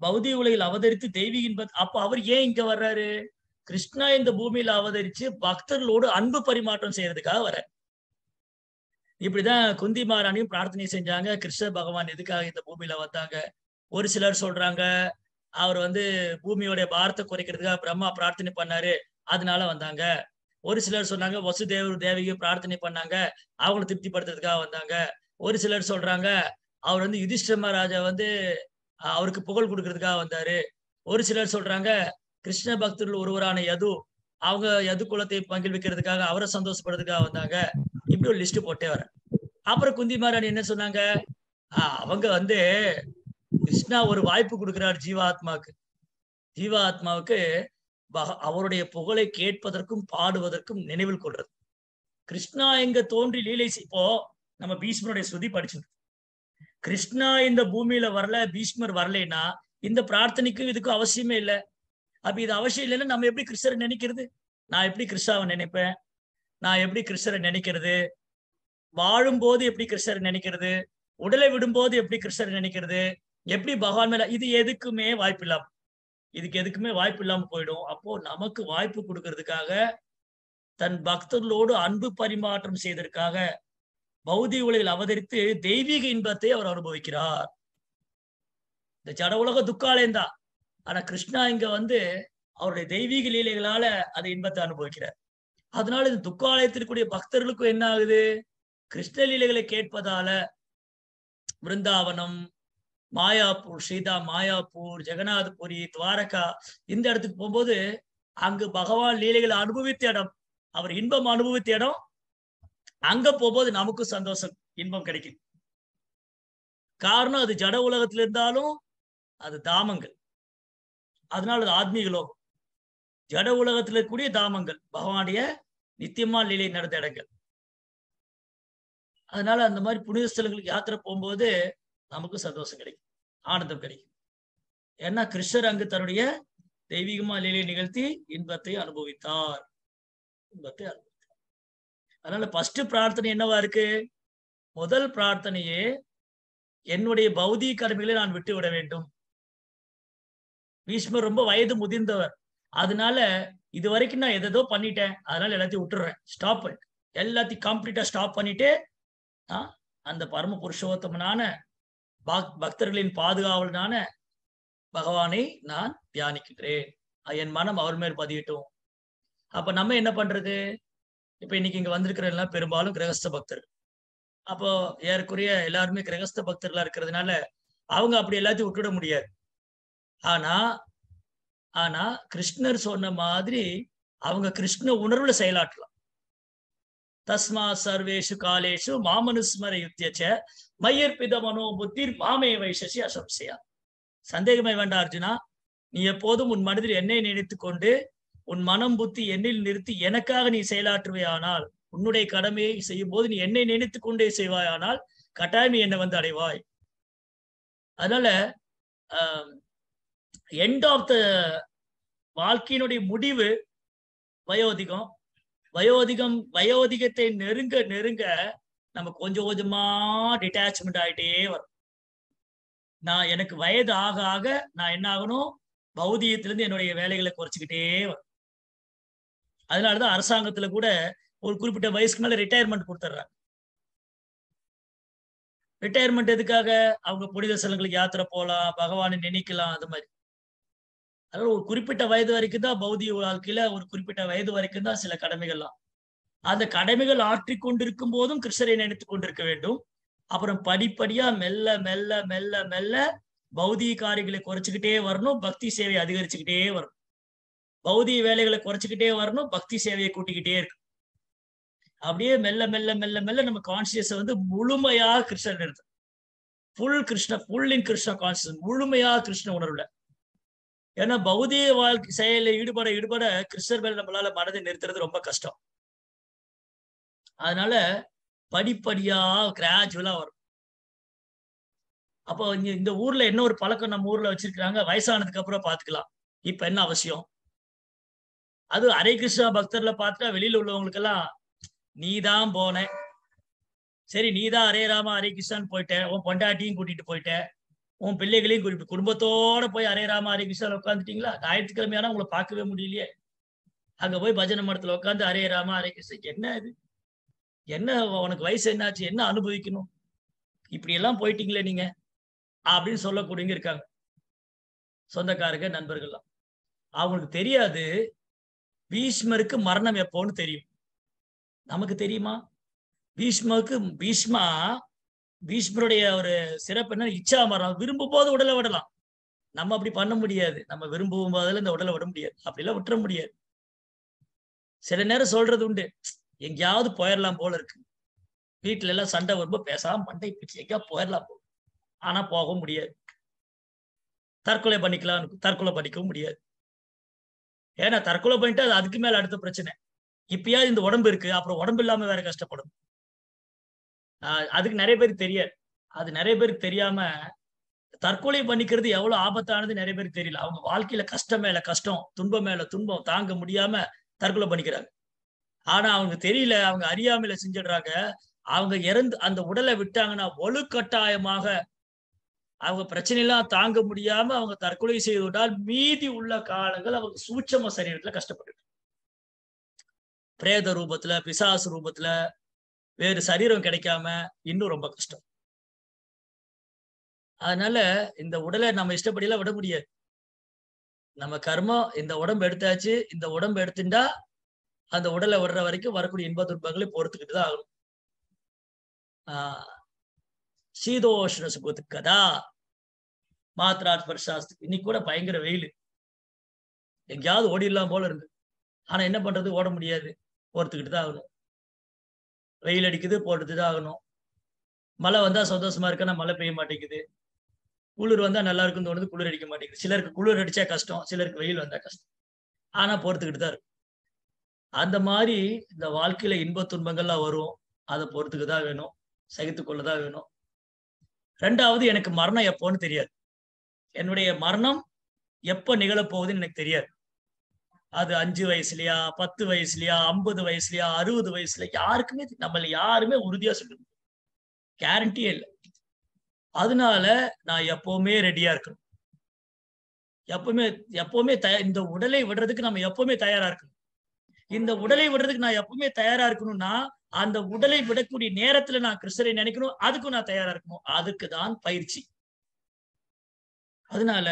பௌதி உலகில் அவதரித்து தெய்வீகின் பத் அப்போ அவர் ஏன் இங்க வர்றாரு? கிருஷ்ணா இந்த பூமியில அவதரிச்சு பக்தர்களோடு அன்பு பரிமாற்றம் செய்யறதுக்காக வர இப்படிதான் குந்தி மாராணியும் பிரார்த்தனை செஞ்சாங்க. கிருஷ்ண பகவான் எதுக்காக இந்த பூமியில வந்தாங்க? ஒரு சிலர் சொல்றாங்க அவர் வந்து பூமியோட பாரத்தை குறைக்கிறதுக்காக பிரம்மா பிரார்த்தனை பண்ணாரு அதனால வந்தாங்க. ஒரு சிலர் சொன்னாங்க வசுதேவர் தேவியும் பிரார்த்தனை பண்ணாங்க அவங்களை திருப்திப்படுத்துறதுக்காக வந்தாங்க. ஒரு சிலர் சொல்றாங்க அவர் வந்து யுதிஷ்ட மகாராஜா வந்து அவருக்கு புகழ் கொடுக்கறதுக்காக வந்தாரு. ஒரு சிலர் சொல்றாங்க கிருஷ்ண பக்தர்கள் ஒருவரான யது அவங்க யது குலத்தை பங்கில் வைக்கிறதுக்காக அவரை சந்தோஷப்படுறதுக்காக வந்தாங்க. இப்படி ஒரு லிஸ்ட் போட்டே வர அப்புறம் குந்தி மாராணி என்ன சொன்னாங்க அவங்க வந்து கிருஷ்ணா ஒரு வாய்ப்பு கொடுக்கிறார் ஜீவாத்மாவுக்கு ஜீவாத்மாவுக்கு பக- அவருடைய புகழை கேட்பதற்கும் பாடுவதற்கும் நினைவில் கொள்றது. கிருஷ்ணா எங்க தோன்றி லீலை இப்போ நம்ம பீஷ்மருடைய ஸ்ருதி படிச்சிருக்கோம். கிருஷ்ணா இந்த பூமியில வரல பீஷ்மர் வரலைன்னா இந்த பிரார்த்தனைக்கும் இதுக்கும் அவசியமே இல்லை. அப்ப இது அவசியம் இல்லைன்னா நம்ம எப்படி கிருஷ்ணரை நினைக்கிறது? நான் எப்படி கிருஷ்ணாவை நினைப்பேன்? நான் எப்படி கிருஷ்ணரை நினைக்கிறது? வாழும்போது எப்படி கிருஷ்ணரை நினைக்கிறது? உடலை விடும்போது எப்படி கிருஷ்ணரை நினைக்கிறது? எப்படி பகவான் மேல இது எதுக்குமே வாய்ப்பு இல்லாம இதுக்கு எதுக்குமே வாய்ப்பு இல்லாம போயிடும். அப்போ நமக்கு வாய்ப்பு கொடுக்கறதுக்காக தன் பக்தர்களோடு அன்பு பரிமாற்றம் செய்ததற்காக பௌதிக உலகில் அவதரித்து தெய்வீக இன்பத்தை அவர் அனுபவிக்கிறார். இந்த ஜட உலக துக்காலயம் தான் ஆனா கிருஷ்ணா இங்க வந்து அவருடைய தெய்வீக லீலைகளால அந்த இன்பத்தை அனுபவிக்கிறார். அதனால இந்த துக்காலயத்திற்குரிய பக்தர்களுக்கும் என்ன ஆகுது? கிருஷ்ண லீலைகளை கேட்பதால பிருந்தாவனம் மாயாப்பூர் ஸ்ரீதா மாயாப்பூர் ஜெகநாதபுரி துவாரகா இந்த இடத்துக்கு போகும்போது அங்கு பகவான் லீலைகளை அனுபவித்த இடம் அவர் இன்பம் அனுபவித்த இடம் அங்க போகும்போது நமக்கும் சந்தோஷம் இன்பம் கிடைக்கும். காரணம் அது ஜட உலகத்துல இருந்தாலும் அது தாமங்கள். அதனால அது ஆத்மீக லோகம். ஜட உலகத்துல இருக்கக்கூடிய தாமங்கள். பகவானுடைய நித்தியமா நிலை நடந்த இடங்கள். அதனால அந்த மாதிரி புனித ஸ்தலங்களுக்கு யாத்திரை போகும்போது நமக்கு சந்தோஷம் கிடைக்கும். ஆனந்தம் கிடைக்கும். ஏன்னா கிருஷ்ணர் அங்கு தன்னுடைய தெய்வீகமா நிலையை நிகழ்த்தி இன்பத்தை அனுபவித்தார். இன்பத்தை அனுபவித்தார். அதனால ஃபர்ஸ்ட் பிரார்த்தனை என்னவா இருக்கு? முதல் பிரார்த்தனையே என்னுடைய பௌதிக கடமைகளை நான் விட்டு விட வேண்டும். பீஷ்மர் ரொம்ப வயது முதிர்ந்தவர். அதனால இது வரைக்கும் நான் எதோ பண்ணிட்டேன். அதனால எல்லாத்தையும் விட்டுறேன். ஸ்டாப் எல்லாத்தையும் கம்ப்ளீட்டா ஸ்டாப் பண்ணிட்டு அந்த பரம புருஷோத்தமனான பக்- பக்தர்களின் பாதுகாவலனான பகவானை நான் தியானிக்கின்றேன். என் மனம் அவர் மேல் பதியட்டும். அப்ப நம்ம என்ன பண்றது? இப்ப இன்னைக்கு இங்க வந்திருக்கிற எல்லாம் பெரும்பாலும் கிரகஸ்த பக்தர்கள் அப்போ ஏறக்குறைய எல்லாருமே கிரகஸ்த பக்தர்களா இருக்கிறதுனால அவங்க அப்படி எல்லாத்தையும் விட்டுட முடியாது. ஆனா ஆனா கிருஷ்ணர் சொன்ன மாதிரி அவங்க கிருஷ்ண உணர்வுல செயலாற்றலாம். தஸ்மா சர்வேஷு காலேஷு மாமனுஸ்மர யுத்தியச்ச மையற்பித மனோ புத்திர் மாமே வைசசி அசம்சையா. சந்தேகமே வேண்டாம் அர்ஜுனா நீ எப்போதும் உன் மனதில் என்னை நினைத்துக் கொண்டு உன் மனம் புத்தி என்னில் நிறுத்தி எனக்காக நீ செயலாற்றுவையானால் உன்னுடைய கடமையை செய்யும் போது நீ என்னை நினைத்து கொண்டே செய்வாயானால் கட்டாயம் நீ என்னை வந்து அடைவாய். அதனால எண்ட் ஆஃப் த வாழ்க்கையினுடைய முடிவு வயோதிகம். வயோதிகம் வயோதிகத்தை நெருங்க நெருங்க நம்ம கொஞ்சம் கொஞ்சமா டிட்டாச்மெண்ட் ஆயிட்டே வரும். நான் எனக்கு வயது ஆக ஆக நான் என்ன ஆகணும் பௌதிகத்திலிருந்து என்னுடைய வேலைகளை குறைச்சிக்கிட்டே வரும். அதனாலதான் அரசாங்கத்துல கூட ஒரு குறிப்பிட்ட வயசுக்கு மேல ரிட்டையர்மெண்ட் கொடுத்துட்றாங்க. ரிட்டையர்மெண்ட் எதுக்காக? அவங்க புனித ஸ்தலங்களுக்கு யாத்திரை போகலாம் பகவானை நினைக்கலாம் அது மாதிரி. அதனால ஒரு குறிப்பிட்ட வயது வரைக்கும் தான் பௌதிக வாழ்க்கையில ஒரு குறிப்பிட்ட வயது வரைக்கும் தான் சில கடமைகள்லாம். அந்த கடமைகள் ஆற்றி கொண்டிருக்கும் போதும் கிருஷ்ணரை நினைத்து கொண்டிருக்க வேண்டும். அப்புறம் படிப்படியா மெல்ல மெல்ல மெல்ல மெல்ல பௌதிக காரியங்களை குறைச்சிக்கிட்டே வரணும் பக்தி சேவை அதிகரிச்சுக்கிட்டே வரணும். பௌதிக வேலைகளை குறைச்சிக்கிட்டே வரணும் பக்தி சேவையை கூட்டிக்கிட்டே இருக்கு அப்படியே மெல்ல மெல்ல மெல்ல மெல்ல நம்ம கான்சியஸ் வந்து முழுமையாக கிருஷ்ணன் எடுத்து full Krishna full in Krishna conscious முழுமையாக கிருஷ்ண உணர்வுல. ஏன்னா பௌதிக வாழ்க்கை செயலில் ஈடுபட ஈடுபட கிருஷ்ணர் மேல நம்மளால மனதை நிறுத்துறது ரொம்ப கஷ்டம். அதனால படிப்படியா கிராஜுவலா வரும். அப்போ இங்க இந்த ஊர்ல என்ன ஒரு பழக்கம் நம்ம ஊர்ல வச்சிருக்கிறாங்க? வயசானதுக்கு அப்புறம் பாத்துக்கலாம். இப்ப என்ன அவசியம்? அது ஹரே கிருஷ்ணா பக்தர்ல பார்த்தா வெளியில உள்ளவங்களுக்கு எல்லாம் நீ தான் போன. சரி நீ தான் ஹரே ராமா ஹரே கிருஷ்ணான்னு போயிட்ட. உன் பொண்டாட்டியும் கூட்டிட்டு போயிட்ட. உன் பிள்ளைகளையும் கூட்டிட்டு குடும்பத்தோட போய் ஹரே ராமா ஹரே கிருஷ்ணா உட்காந்துட்டீங்களா ஞாயிற்றுக்கிழமையான உங்களை பார்க்கவே முடியலையே. அங்க போய் பஜனை மடத்துல உட்காந்து ஹரே ராமா ஹரே கிருஷ்ணன் என்ன இது? என்ன உனக்கு வயசு என்னாச்சு? என்ன அனுபவிக்கணும்? இப்படி எல்லாம் போயிட்டீங்களே நீங்க? அப்படின்னு சொல்லக்கூடியவங்க இருக்காங்க. சொந்தக்காரங்க நண்பர்கள்லாம். அவங்களுக்கு தெரியாது பீஷ்மருக்கு மரணம் எப்போன்னு தெரியும். நமக்கு தெரியுமா? பீஷ்மருக்கு பீஷ்மா பீஷ்மருடைய ஒரு சிறப்பு என்ன இச்சா மரணம். விரும்பும் போது உடலை விடலாம். நம்ம அப்படி பண்ண முடியாது. நம்ம விரும்பும் போதுல இந்த உடலை விட முடியாது. அப்படிலாம் விட்டுற முடியாது. சில நேரம் சொல்றது உண்டு. எங்கேயாவது போயிடலாம் போல இருக்கு. வீட்டுல எல்லாம் சண்டை வரும்போது பேசாம மண்டை பிடிச்சி எங்கேயா போயிடலாம் போ ஆனா போக முடியாது. தற்கொலை பண்ணிக்கலாம் தற்கொலை பண்ணிக்கவும் முடியாது. ஏன்னா தற்கொலை பண்ணிட்டு அது அதுக்கு மேல அடுத்த பிரச்சனை. இப்பயாவது இந்த உடம்பு இருக்கு அப்புறம் உடம்பு இல்லாம வேற கஷ்டப்படும். ஆஹ் அதுக்கு நிறைய பேருக்கு தெரியாது. அது நிறைய பேருக்கு தெரியாம தற்கொலை பண்ணிக்கிறது எவ்வளவு ஆபத்தானது நிறைய பேருக்கு தெரியல. அவங்க வாழ்க்கையில கஷ்டம் மேல கஷ்டம் துன்பம் மேல துன்பம் தாங்க முடியாம தற்கொலை பண்ணிக்கிறாங்க. ஆனா அவங்க தெரியல அவங்க அறியாமையில செஞ்சிடுறாங்க. அவங்க இறந்து அந்த உடலை விட்டாங்கன்னா வலுக்கட்டாயமாக அவங்க பிரச்சனையெல்லாம் தாங்க முடியாம அவங்க தற்கொலை செய்து விட்டால் மீதி உள்ள காலங்கள் அவங்க சூட்சம சரீரத்துல கஷ்டப்பட்டு பிரேத ரூபத்துல பிசாசு ரூபத்துல வேறு சரீரம் கிடைக்காம இன்னும் ரொம்ப கஷ்டம். அதனால இந்த உடலை நம்ம இஷ்டப்படியெல்லாம் விட முடியாது. நம்ம கர்மம் இந்த உடம்பு எடுத்தாச்சு இந்த உடம்பு எடுத்துட்டா அந்த உடலை விடுற வரைக்கும் வரக்கூடிய இன்ப துன்பங்களை பொறுத்துக்கிட்டு தான் ஆகணும். ஆஹ் சீதோஷ்ண சுகத்துக்கதா மாத்ரா ஸ்பர்ஷாஸ்துக்கு இன்னைக்கு கூட பயங்கர வெயில். எங்கேயாவது ஓடிடலாம் போல இருக்கு. ஆனா என்ன பண்றது? ஓட முடியாது. பொறுத்துக்கிட்டு தான் ஆகணும். வெயில் அடிக்குது போட்டுட்டு தான் ஆகணும். மழை வந்தா சந்தோஷமா இருக்குன்னா மழை பெய்ய மாட்டேங்குது. குளிர் வந்தா நல்லா இருக்குன்னு தோணுது குளிர் அடிக்க மாட்டேங்குது. சிலருக்கு குளிர் அடிச்சா கஷ்டம் சிலருக்கு வெயில் வந்தா கஷ்டம். ஆனா பொறுத்துக்கிட்டு தான் இருக்கும். அந்த மாதிரி இந்த வாழ்க்கையில இன்ப துன்பங்கள்லாம் வரும். அதை பொறுத்துக்கு தான் வேணும். சகித்து கொள்ளதான் வேணும். ரெண்டாவது எனக்கு மரணம் எப்போன்னு தெரியாது. என்னுடைய மரணம் எப்போ நிகழப்போகுதுன்னு எனக்கு தெரியாது. அது அஞ்சு வயசுலயா பத்து வயசுலயா ஐம்பது வயசுலயா அறுபது வயசுல யாருக்குமே நம்மள யாருமே உறுதியா சொல்லணும் கேரண்டியே இல்லை. அதனால நான் எப்பவுமே ரெடியா இருக்கணும். எப்பவுமே எப்பவுமே தய இந்த உடலை விடுறதுக்கு நம்ம எப்பவுமே தயாரா இருக்கணும். இந்த உடலை விடுறதுக்கு நான் எப்பவுமே தயாரா இருக்கணும்னா அந்த உடலை விடக்கூடிய நேரத்துல நான் கிருஷ்ணரை நினைக்கணும். அதுக்கும் நான் தயாரா இருக்கணும். அதுக்கு தான் பயிற்சி. அதனால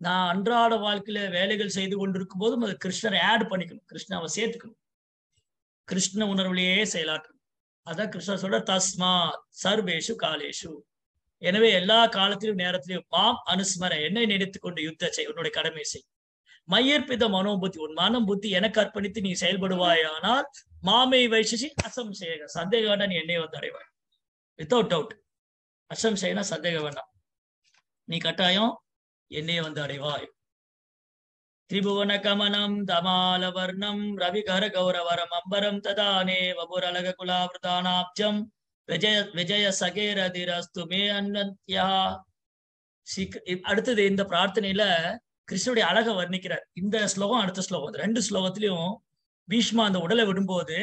நான் அன்றாட வாழ்க்கையில வேலைகள் செய்து கொண்டிருக்கும் போதும் அது கிருஷ்ணரை ஆட் பண்ணிக்கணும். கிருஷ்ணாவை சேர்த்துக்கணும். கிருஷ்ண உணர்வுலயே செயலாற்றணும். அதான் கிருஷ்ணர் சொல்ற தஸ்மா சர்வேஷு காலேஷு. எனவே எல்லா காலத்திலும் நேரத்திலும் மாம் அனுஸ்மர என்னை நினைத்து கொண்டு யுத்த செய் உன்னுடைய கடமை செய். மையற்பித மனோபுத்தி உன் மனம் புத்தி எனக்கு அர்ப்பணித்து நீ செயல்படுவாயானால் மாமை வைசிசி அசம்சேக சந்தேகம் வேண்டாம் நீ என்னை வந்து அடைவாய். வித்தவுட் டவுட் அசம்சேகனா சந்தேகம் வேண்டாம். நீ கட்டாயம் என்னைய வந்து அடைவாய். திரிபுவன கமனம் தமால வர்ணம் ரவிகர கௌரவரம் அம்பரம் ததானே வபுரலக குலாவிரதானாப்ஜம் விஜய விஜய சகேரதிரஸ்து மே அன்னத்யா. அடுத்தது இந்த பிரார்த்தனையில கிருஷ்ணனுடைய அழகை வர்ணிக்கிறார். இந்த ஸ்லோகம் அடுத்த ஸ்லோகம். ரெண்டு ஸ்லோகத்திலையும் பீஷ்மா அந்த உடலை விடும்போது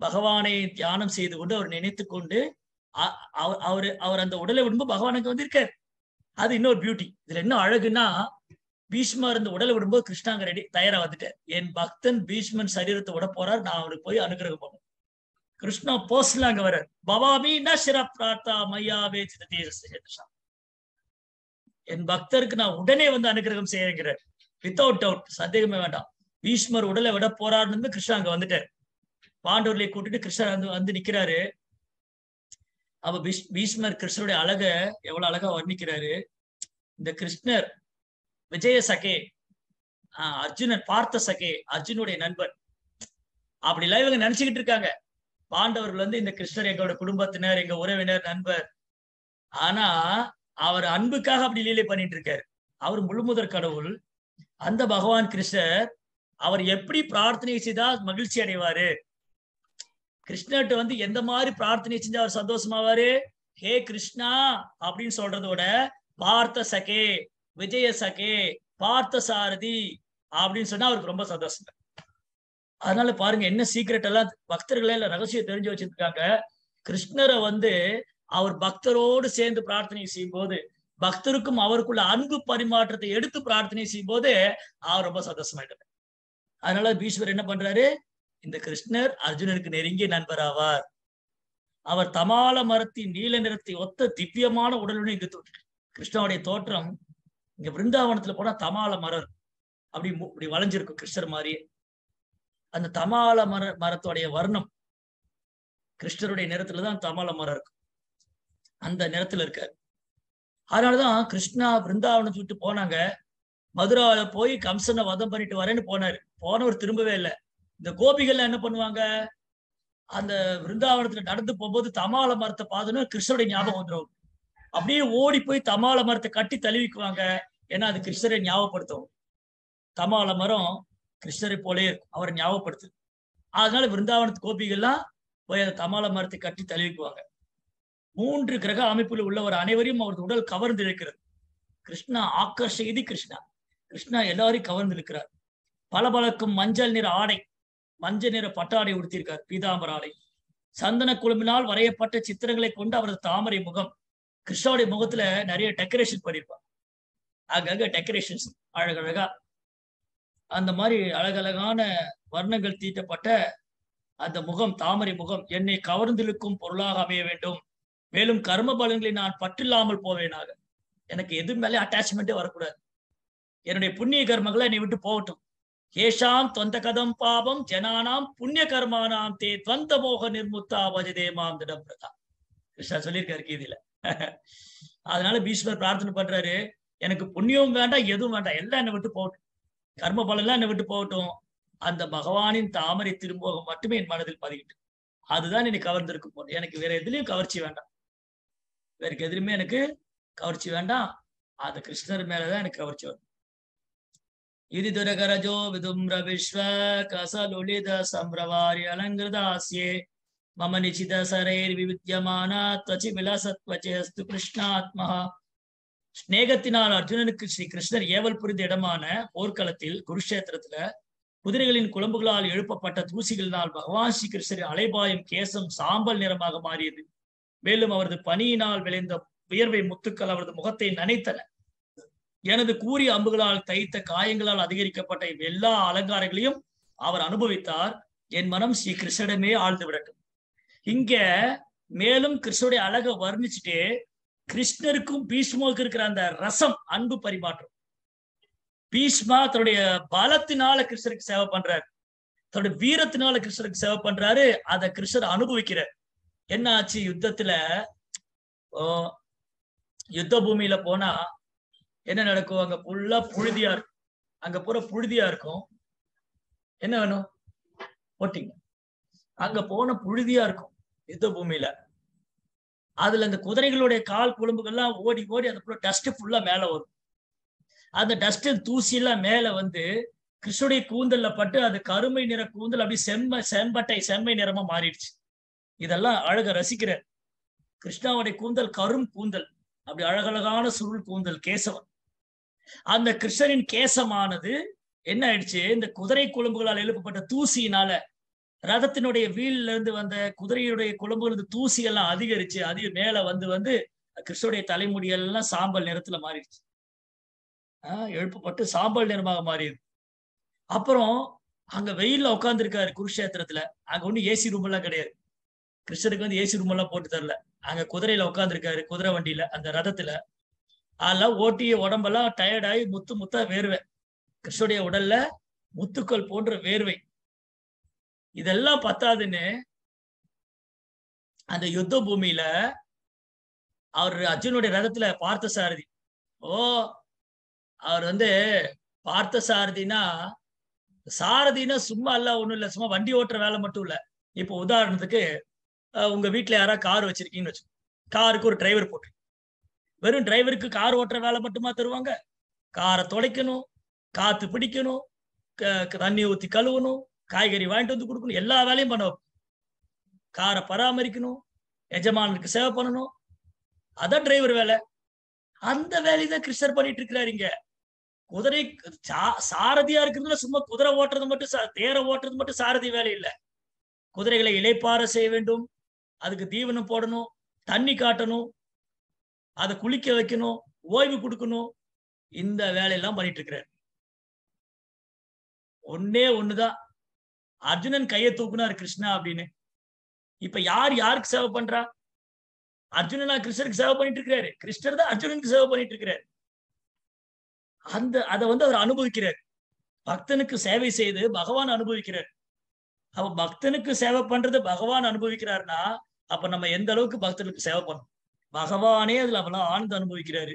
பகவானை தியானம் செய்து கொண்டு அவர் நினைத்து கொண்டு அவர் அவரு அவர் அந்த உடலை விடும்போது பகவானுக்கு வந்திருக்கார். அது இன்னொரு பியூட்டி இதுல என்ன அழகுன்னா பீஷ்மர் இந்த உடலை விடும்போது கிருஷ்ணாங்க ரெடி தயாரா வந்துட்டார். என் பக்தன் பீஷ்மன் சரீரத்தை விட போறார் நான் அவருக்கு போய் அனுகிரகம் பண்ணும் கிருஷ்ணா போஸ்ட்ல அங்க வர்றார். பவாமி ந சிர பிரார்த்தா மையாவே சிததீரசா என் பக்தருக்கு நான் உடனே வந்து அனுகிரகம் செய்யறேங்கிறார் வித்தவுட் டவுட் சந்தேகமே வேண்டாம். பீஷ்மர் உடலை விட போறாருன்னு கிருஷ்ணா அங்க வந்துட்டார். பாண்டவர்களை கூட்டிட்டு கிருஷ்ணர் வந்து வந்து நிக்கிறாரு. அப்ப பீஷ் பீஷ்மர் கிருஷ்ணருடைய அழக எவ்வளவு அழகா வர்ணிக்கிறாரு. இந்த கிருஷ்ணர் விஜய சகே ஆஹ் அர்ஜுனன் பார்த்த சகே அர்ஜுனுடைய நண்பன். அப்படிலாம் இவங்க நினைச்சுக்கிட்டு இருக்காங்க. பாண்டவர்கள் வந்து இந்த கிருஷ்ணர் எங்களோட குடும்பத்தினர் எங்க உறவினர் நண்பர். ஆனா அவர் அன்புக்காக அப்படி லீலை பண்ணிட்டு இருக்காரு அவர் முழுமுதற் கடவுள். அந்த பகவான் கிருஷ்ணர் அவர் எப்படி பிரார்த்தனை செய்தால் மகிழ்ச்சி அடைவாரு? கிருஷ்ணர்கிட்ட வந்து எந்த மாதிரி பிரார்த்தனை செஞ்சா அவர் சந்தோஷமாவாரு? ஹே கிருஷ்ணா அப்படின்னு சொல்றதோட பார்த்த சகே விஜய சகே பார்த்த சாரதி அப்படின்னு சொன்னா அவருக்கு ரொம்ப சந்தோஷம். அதனால பாருங்க என்ன சீக்கிரட் எல்லாம் பக்தர்களே இல்ல ரகசியம் தெரிஞ்சு வச்சிருக்காங்க. கிருஷ்ணரை வந்து அவர் பக்தரோடு சேர்ந்து பிரார்த்தனை செய்யும் போது பக்தருக்கும் அவருக்குள்ள அன்பு பரிமாற்றத்தை எடுத்து பிரார்த்தனை செய்யும் போது அவர் ரொம்ப சந்தோஷமாயிட்டார் அதனால பீஸ்வர் என்ன பண்றாரு? இந்த கிருஷ்ணர் அர்ஜுனனுக்கு நெருங்கிய நண்பர் ஆவார் அவர் தமால மரத்தின் நீல நிறத்தை ஒத்த திவ்யமான உடலுடன் இங்கு தோற்று கிருஷ்ணனுடைய தோற்றம் இங்க பிருந்தாவனத்துல போனா தமால மரம் இருக்கும். அப்படி மு- இப்படி வளைஞ்சிருக்கும் கிருஷ்ணர் மாதிரியே. அந்த தமால மர மரத்துடைய வர்ணம் கிருஷ்ணருடைய நிறத்துலதான் தமால மரம் இருக்கும். அந்த நேரத்துல இருக்காரு. அதனாலதான் கிருஷ்ணா பிருந்தாவனத்தை விட்டு போனாங்க. மதுராவில போய் கம்சனை வதம் பண்ணிட்டு வரேன்னு போனாரு. போனவர் திரும்பவே இல்லை. இந்த கோபிகள்லாம் என்ன பண்ணுவாங்க? அந்த பிருந்தாவனத்துல நடந்து போகும்போது தமால மரத்தை பார்த்தோன்னா கிருஷ்ணருடைய ஞாபகம் வந்துடும் அப்படியே ஓடி போய் தமால மரத்தை கட்டி தழுவிக்குவாங்க. ஏன்னா அது கிருஷ்ணரை ஞாபகப்படுத்தும். தமால மரம் கிருஷ்ணரை போலே இருக்கும். அவரை ஞாபகப்படுத்து அதனால பிருந்தாவனத்து கோபிகள்லாம் போய் அந்த தமால மரத்தை கட்டி தழுவிக்குவாங்க. மூன்று கிரக அமைப்பில் உள்ளவர் அனைவரையும் அவரது உடல் கவர்ந்திருக்கிறது. கிருஷ்ணா கிருஷ்ணா செய்தி கிருஷ்ணா. கிருஷ்ணா எல்லாரையும் கவர்ந்திருக்கிறார். பளபளக்கும் மஞ்சள் நிற ஆடை மஞ்சள் நிற பட்டாடை உடுத்தியிருக்கார் பீதாம்பர ஆடை. சந்தன குழுமினால் வரையப்பட்ட சித்திரங்களை கொண்டு அவரது தாமரை முகம் கிருஷ்ணாவுடைய முகத்துல நிறைய டெக்கரேஷன் பண்ணியிருப்பார் அங்கங்க டெக்கரேஷன்ஸ் அழகழகா. அந்த மாதிரி அழகழகான வர்ணங்கள் தீட்டப்பட்ட அந்த முகம் தாமரை முகம் என்னை கவர்ந்திருக்கும் பொருளாக அமைய வேண்டும். மேலும் கர்ம பலன்களை நான் பற்றில்லாமல் போவேனாக. எனக்கு எது மேலே அட்டாச்மெண்ட்டே வரக்கூடாது. என்னுடைய புண்ணிய கர்மங்களை என்னை விட்டு போகட்டும். ஏஷாம் தொந்த கதம் பாபம் ஜனானாம் புண்ணிய கர்மானாம் தே துவந்த மோக நிர்முத்தா பஜதே மாம் திடம் பிரதா கிருஷ்ணா சொல்லியிருக்காரு கீதையில. அதனால பீஷ்மர் பிரார்த்தனை பண்றாரு. எனக்கு புண்ணியம் வேண்டாம் எதுவும் வேண்டாம். எல்லாம் என்னை விட்டு போகட்டும். கர்ம பலன்லாம் என்னை விட்டு போகட்டும். அந்த பகவானின் தாமரை திரும்போகம் மட்டுமே என் மனதில் பதிக்கிட்டு அதுதான் என்னை கவர்ந்திருக்கும் போது எனக்கு வேற எதுலயும் கவர்ச்சி வேண்டாம். வேறுக்கு எதுலையுமே எனக்கு கவர்ச்சி வேண்டாம். அந்த கிருஷ்ணர் மேலதான் எனக்கு கவர்ச்சி வரும். இது துரகரஜோ விதும்ர விஸ்வ கசலுலித சம்பிரவாரி அலங்கிருதாசியே மம நிச்சித சரைர் விவித்தியமான துவச்சி விலாசத்வச்சே அஸ்து கிருஷ்ணாத்மா. ஸ்நேகத்தினால் அர்ஜுனனுக்கு ஸ்ரீ கிருஷ்ணர் ஏவல் புரிந்த இடமான போர்க்களத்தில் குருஷேத்திரத்துல குதிரைகளின் குழம்புகளால் எழுப்பப்பட்ட தூசிகளினால் பகவான் ஸ்ரீ கிருஷ்ணரின் அலைபாயும் கேசம் சாம்பல் நிறமாக மாறியது. மேலும் அவரது பனியினால் விளைந்த வியர்வை முத்துக்கள் அவரது முகத்தை நனைத்தன. எனது கூறிய அம்புகளால் தைத்த காயங்களால் அதிகரிக்கப்பட்ட எல்லா அலங்காரங்களையும் அவர் அனுபவித்தார். என் மனம் ஸ்ரீ கிருஷ்ணனிடமே ஆழ்ந்து விடட்டும். இங்க மேலும் கிருஷ்ணனுடைய அழகை வர்ணிச்சுட்டு கிருஷ்ணருக்கும் பீஷ்மாவுக்கு இருக்கிற அந்த ரசம் அன்பு பரிமாற்றம். பீஷ்மா தன்னுடைய பலத்தினால கிருஷ்ணருக்கு சேவை பண்றாரு. தன்னுடைய வீரத்தினால கிருஷ்ணருக்கு சேவை பண்றாரு. அதை கிருஷ்ணர் அனுபவிக்கிறார். என்ன ஆச்சு யுத்தத்துல? ஓ, யுத்த பூமியில போனா என்ன நடக்கும்? அங்க ஃபுல்லா புழுதியா இருக்கும். அங்க பூரா புழுதியா இருக்கும். என்ன வேணும்? ஓட்டிங்க அங்க போன புழுதியா இருக்கும் யுத்த பூமியில. அதுல அந்த குதிரைகளுடைய கால் குழம்புகள்லாம் ஓடி ஓடி அந்த ஃபுல்லா டஸ்ட் ஃபுல்லா மேல வரும். அந்த டஸ்ட் தூசி எல்லாம் மேல வந்து கிருஷ்ணுடைய கூந்தல்ல பட்டு அது கருமை நிற கூந்தல் அப்படி செம்ம செம்பட்டை செம்மை நிறமா மாறிடுச்சு. இதெல்லாம் அழக ரசிக்கிறார் கிருஷ்ணாவுடைய கூந்தல் கரும் கூந்தல் அப்படி அழகழகான சுருள் கூந்தல் கேசவன். அந்த கிருஷ்ணனின் கேசமானது என்ன ஆயிடுச்சு? இந்த குதிரை குழம்புகளால் எழுப்பப்பட்ட தூசியினால ரதத்தினுடைய வீல்ல இருந்து வந்த குதிரையுடைய குழம்புல இருந்து தூசி எல்லாம் அதிகரிச்சு அதிக மேல வந்து வந்து கிருஷ்ணனுடைய தலைமுடியெல்லாம் சாம்பல் நிறத்துல மாறிடுச்சு. ஆஹ் எழுப்பப்பட்டு சாம்பல் நிறமாக மாறிடுது அப்புறம் அங்க வெயில்ல உட்காந்துருக்காரு குருஷேத்திரத்துல அங்க ஒண்ணு ஏசி ரூம் எல்லாம் கிடையாது. கிருஷ்ணருக்கு வந்து ஏசி ரூம் எல்லாம் போட்டு தரல. அங்க குதிரையில உட்காந்துருக்காரு குதிரை வண்டியில அந்த ரதத்துல. அதெல்லாம் ஓட்டி உடம்பெல்லாம் டயர்டாகி முத்து முத்தா வேர்வை. கிருஷ்ணனுடைய உடல்ல முத்துக்கள் போன்ற வேர்வை. இதெல்லாம் பத்தாதுன்னு அந்த யுத்த பூமியில அவர் அர்ஜுனுடைய ரதத்துல பார்த்த சாரதி ஓ அவர் வந்து பார்த்த சாரதினா சாரதினா சும்மா இல்ல ஒண்ணும் இல்ல. சும்மா வண்டி ஓட்டுற வேலை மட்டும் இல்ல. இப்போ உதாரணத்துக்கு உங்க வீட்டுல யாராவது கார் வச்சிருக்கீங்கன்னு வச்சு காருக்கு ஒரு டிரைவர் போட்டு வெறும் டிரைவருக்கு கார் ஓட்டுற வேலை மட்டுமா தருவாங்க? காரை துடைக்கணும் காத்து பிடிக்கணும் க- தண்ணி ஊத்தி கழுவணும் காய்கறி வாங்கிட்டு வந்து கொடுக்கணும் எல்லா வேலையும் பண்ண காரை பராமரிக்கணும் எஜமானுக்கு சேவை பண்ணணும். அதான் டிரைவர் வேலை. அந்த வேலையை தான் கிருஷ்ணர் பண்ணிட்டு இருக்கிறாரு இங்க. குதிரை சா- சாரதியா இருக்கிறதுல சும்மா குதிரை ஓட்டுறது மட்டும் தேரை ஓட்டுறது மட்டும் சாரதி வேலை இல்லை. குதிரைகளை இலைப்பார செய்ய வேண்டும். அதுக்கு தீவனம் போடணும் தண்ணி காட்டணும் அதை குளிக்க வைக்கணும் ஓய்வு கொடுக்கணும். இந்த வேலையெல்லாம் பண்ணிட்டு இருக்கிறார் ஒன்னே ஒண்ணுதான். அர்ஜுனன் கையை தூக்குனார் கிருஷ்ணா அப்படின்னு. இப்ப யார் யாருக்கு சேவை பண்றா? அர்ஜுனனா கிருஷ்ணருக்கு சேவை பண்ணிட்டு இருக்கிறாரு கிருஷ்ணர் தான் அர்ஜுனனுக்கு சேவை பண்ணிட்டு இருக்கிறாரு அந்த அதை வந்து அவர் அனுபவிக்கிறார். பக்தனுக்கு சேவை செய்து பகவான் அனுபவிக்கிறார். அவ பக்தனுக்கு சேவை பண்றது பகவான் அனுபவிக்கிறார்னா அப்ப நம்ம எந்த அளவுக்கு பக்தர்களுக்கு சேவை பண்ணணும்? பகவானே அதுல அவ்வளவு ஆனந்த அனுபவிக்கிறாரு.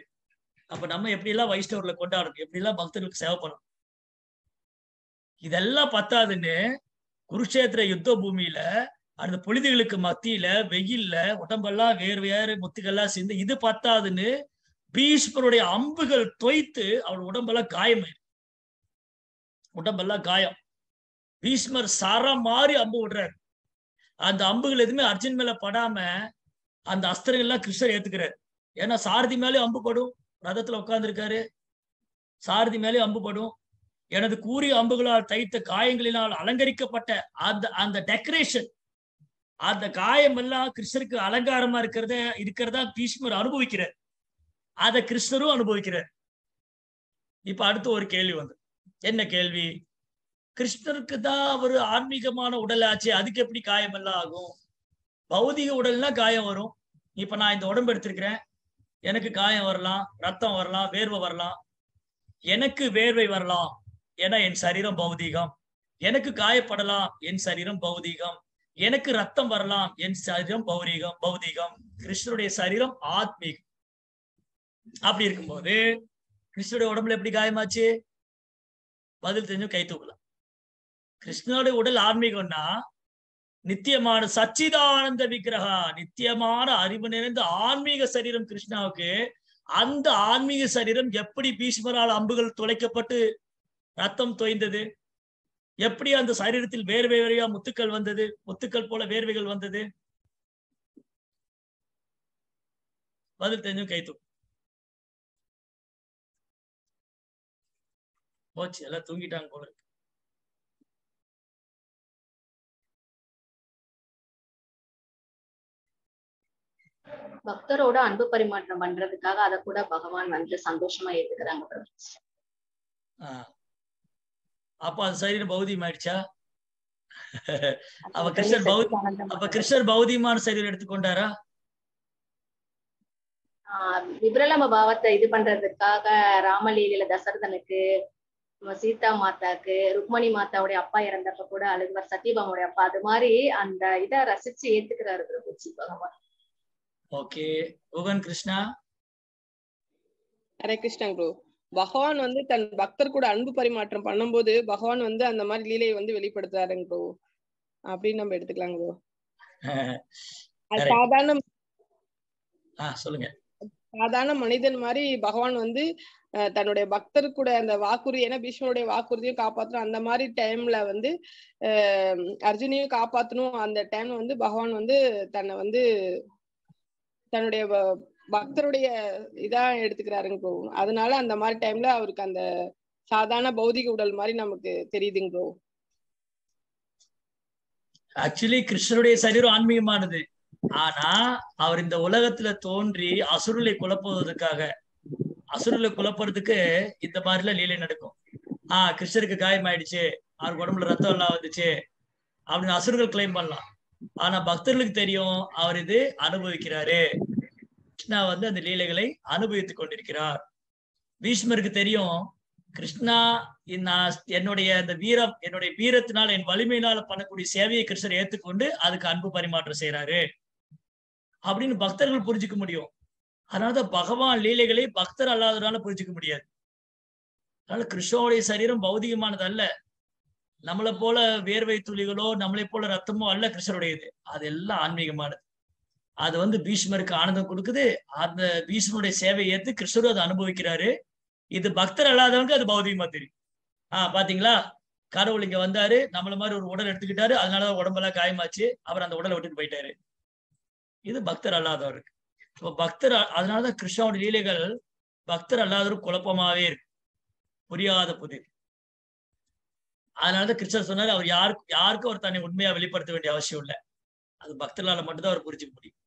அப்ப நம்ம எப்படி எல்லாம் வைஷ்ணவர்ல கொண்டாடணும்? எப்படி எல்லாம் பக்தர்களுக்கு சேவை பண்ணணும்? இதெல்லாம் பத்தாதுன்னு குருஷேத்திர யுத்த பூமியில அந்த புழுதிகளுக்கு மத்தியில வெயில்ல உடம்பெல்லாம் வேறு வேறு முத்துக்கள்லாம் சேர்ந்து இது பத்தாதுன்னு பீஷ்மருடைய அம்புகள் தொய்த்து அவள் உடம்பெல்லாம் காயம் உடம்பெல்லாம் காயம். பீஷ்மர் சர மாறி அம்பு விடுறாரு. அந்த அம்புகள் எதுவுமே அர்ஜுன் மேல படாம அந்த அஸ்திரங்கள்லாம் கிருஷ்ணர் ஏத்துக்கிறார். ஏன்னா சாரதி மேலே அம்பு படும். ரதத்துல உட்கார்ந்துருக்காரு. சாரதி மேலே அம்பு படும். எனது கூறிய அம்புகளால் தைத்த காயங்களினால் அலங்கரிக்கப்பட்ட அந்த அந்த டெக்கரேஷன் அந்த காயம் எல்லாம் கிருஷ்ணருக்கு அலங்காரமா இருக்கிறத இருக்கிறதா பீஷ்மர் அனுபவிக்கிறார். அதை கிருஷ்ணரும் அனுபவிக்கிறார். இப்ப அடுத்து ஒரு கேள்வி வந்து. என்ன கேள்வி? கிருஷ்ணருக்கு தான் ஒரு ஆன்மீகமான உடல் ஆச்சு அதுக்கு எப்படி காயம் எல்லாம் ஆகும்? பௌதிக உடல்னா காயம் வரும். இப்ப நான் இந்த உடம்பு எடுத்திருக்கிறேன். எனக்கு காயம் வரலாம் ரத்தம் வரலாம் வேர்வை வரலாம். எனக்கு வேர்வை வரலாம் ஏன்னா என் சரீரம் பௌதீகம். எனக்கு காயப்படலாம் என் சரீரம் பௌதீகம். எனக்கு ரத்தம் வரலாம் என் சரீரம் பௌரீகம் பௌதீகம். கிருஷ்ணருடைய சரீரம் ஆத்மீகம். அப்படி இருக்கும்போது கிருஷ்ணருடைய உடம்புல எப்படி காயமாச்சு? பதில் தெரிஞ்சு கை தூக்கலாம் கிருஷ்ணனுடைய உடல் ஆன்மீகம்னா நித்தியமான சச்சிதானந்த விக்கிரகா நித்தியமான அறிவு நிறைந்த ஆன்மீக சரீரம் கிருஷ்ணாவுக்கு அந்த ஆன்மீக சரீரம் எப்படி பீஷ்மரால் அம்புகள் துளைக்கப்பட்டு ரத்தம் தோய்ந்தது? எப்படி அந்த சரீரத்தில் வேர்வை வேறையா முத்துக்கள் வந்தது? முத்துக்கள் போல வேர்வைகள் வந்தது? பதில் தெரிஞ்சும் கைத்தும் போச்சு எல்லாம் தூங்கிட்டாங்க போல இருக்கு. பக்தரோட அன்பு பரிமாற்றம் பண்றதுக்காக அதை கூட பகவான் வந்து சந்தோஷமா ஏத்துக்கிறாங்க அப்ப அது சரீரம் பௌதியம் ஆயிடுச்சா? அப்ப கிருஷ்ணர் பௌ- அப்ப கிருஷ்ணர் பௌதிகமான சரீரம் எடுத்துக்கொண்டாரா விபரலம பாவத்தை இது பண்றதுக்காக ராமலீலையில தசரதனுக்கு சீதா மாதாக்கு ருக்மணி மாதாவுடைய அப்பா இறந்தப்ப கூட அழுகுவார் சத்யபாமுடைய அப்பா. அது மாதிரி அந்த இதை ரசிச்சு ஏத்துக்கிறாரு பிரபுஜி பகவான் ஓகே ரோகன் கிருஷ்ணா? ஹரே கிருஷ்ணன் ப்ரோ. பகவான் வந்து தன் பக்தர் கூட அன்பு பரிமாற்றம் பண்ணும்போது பகவான் வந்து அந்த மாதிரி லீலையை வந்து வெளிப்படுத்துறாருங்க ப்ரோ. அப்படின்னு நம்ம எடுத்துக்கலாங்க ப்ரோ. (laughs) சாதாரண சொல்லுங்க. சாதாரண மனிதன் மாதிரி பகவான் வந்து தன்னுடைய பக்தர் கூட அந்த வாக்குறுதி ஏன்னா பீஷ்மருடைய வாக்குறுதியும் காப்பாற்றணும் அந்த மாதிரி டைம்ல வந்து அர்ஜுனையும் காப்பாற்றணும் அந்த டைம்ல வந்து பகவான் வந்து தன்னை வந்து தன்னுடைய பக்தருடைய இதா எடுத்துக்கிறாருங்க ப்ரோ அதனால அந்த மாதிரி டைம்ல அவருக்கு அந்த சாதாரண பௌதிக உடல் மாதிரி நமக்கு தெரியுதுங்க ப்ரோ ஆக்சுவலி கிருஷ்ணருடைய சரீரம் ஆன்மீகமானது. ஆனா அவர் இந்த உலகத்துல தோன்றி அசுரலை குழப்புவதற்காக அசுரலை குழப்புறதுக்கு இந்த மாதிரில லீலை நடக்கும். ஆஹ் கிருஷ்ணருக்கு காயம் ஆயிடுச்சு அவருக்கு உடம்புல ரத்தம் எல்லாம் வந்துச்சு அப்படின்னு அசுரர்கள் கிளைம் பண்ணலாம். ஆனா பக்தர்களுக்கு தெரியும் அவர் இது அனுபவிக்கிறாரு. கிருஷ்ணா வந்து அந்த லீலைகளை அனுபவித்துக் கொண்டிருக்கிறார். பீஷ்மருக்கு தெரியும் கிருஷ்ணா நான் என்னுடைய அந்த வீரம் என்னுடைய வீரத்தினால் என் வலிமையினால பண்ணக்கூடிய சேவையை கிருஷ்ணர் ஏத்துக்கொண்டு அதுக்கு அன்பு பரிமாற்றம் செய்யறாரு அப்படின்னு பக்தர்கள் புரிஞ்சுக்க முடியும். அதனாலதான் பகவான் லீலைகளை பக்தர் அல்லாததுனால புரிஞ்சுக்க முடியாது. அதனால கிருஷ்ணனுடைய சரீரம் பௌதிகமானது அல்ல நம்மளை போல வேர்வை துளிகளோ நம்மளை போல ரத்தமோ அல்ல கிருஷ்ணருடையது அது எல்லாம் ஆன்மீகமானது. அது வந்து பீஷ்மருக்கு ஆனந்தம் கொடுக்குது. அந்த பீஷ்மருடைய சேவையை ஏத்து கிருஷ்ணரும் அதை அனுபவிக்கிறாரு. இது பக்தர் அல்லாதவங்க அது பௌதிகமா தெரியும். ஆஹ் பாத்தீங்களா? கடவுள் இங்க வந்தாரு. நம்மள மாதிரி ஒரு உடல் எடுத்துக்கிட்டாரு. அதனாலதான் உடம்பெல்லாம் காயமாச்சு. அவர் அந்த உடலை விட்டுட்டு போயிட்டாரு. இது பக்தர் அல்லாதவருக்கு. இப்போ பக்தர் அதனாலதான் கிருஷ்ணாவோட லீலைகள் பக்தர் அல்லாதவருக்கு குழப்பமாவே இருக்கு. புரியாத புதிர். அதனாலதான் கிருஷ்ணன் சொன்னாரு அவர் யாருக்கு யாருக்கும் அவர் தன்னை உண்மையா வெளிப்படுத்த வேண்டிய அவசியம் இல்லை. அது பக்தர்களால மட்டும்தான் அவர் புரிஞ்சுக்க முடியும்.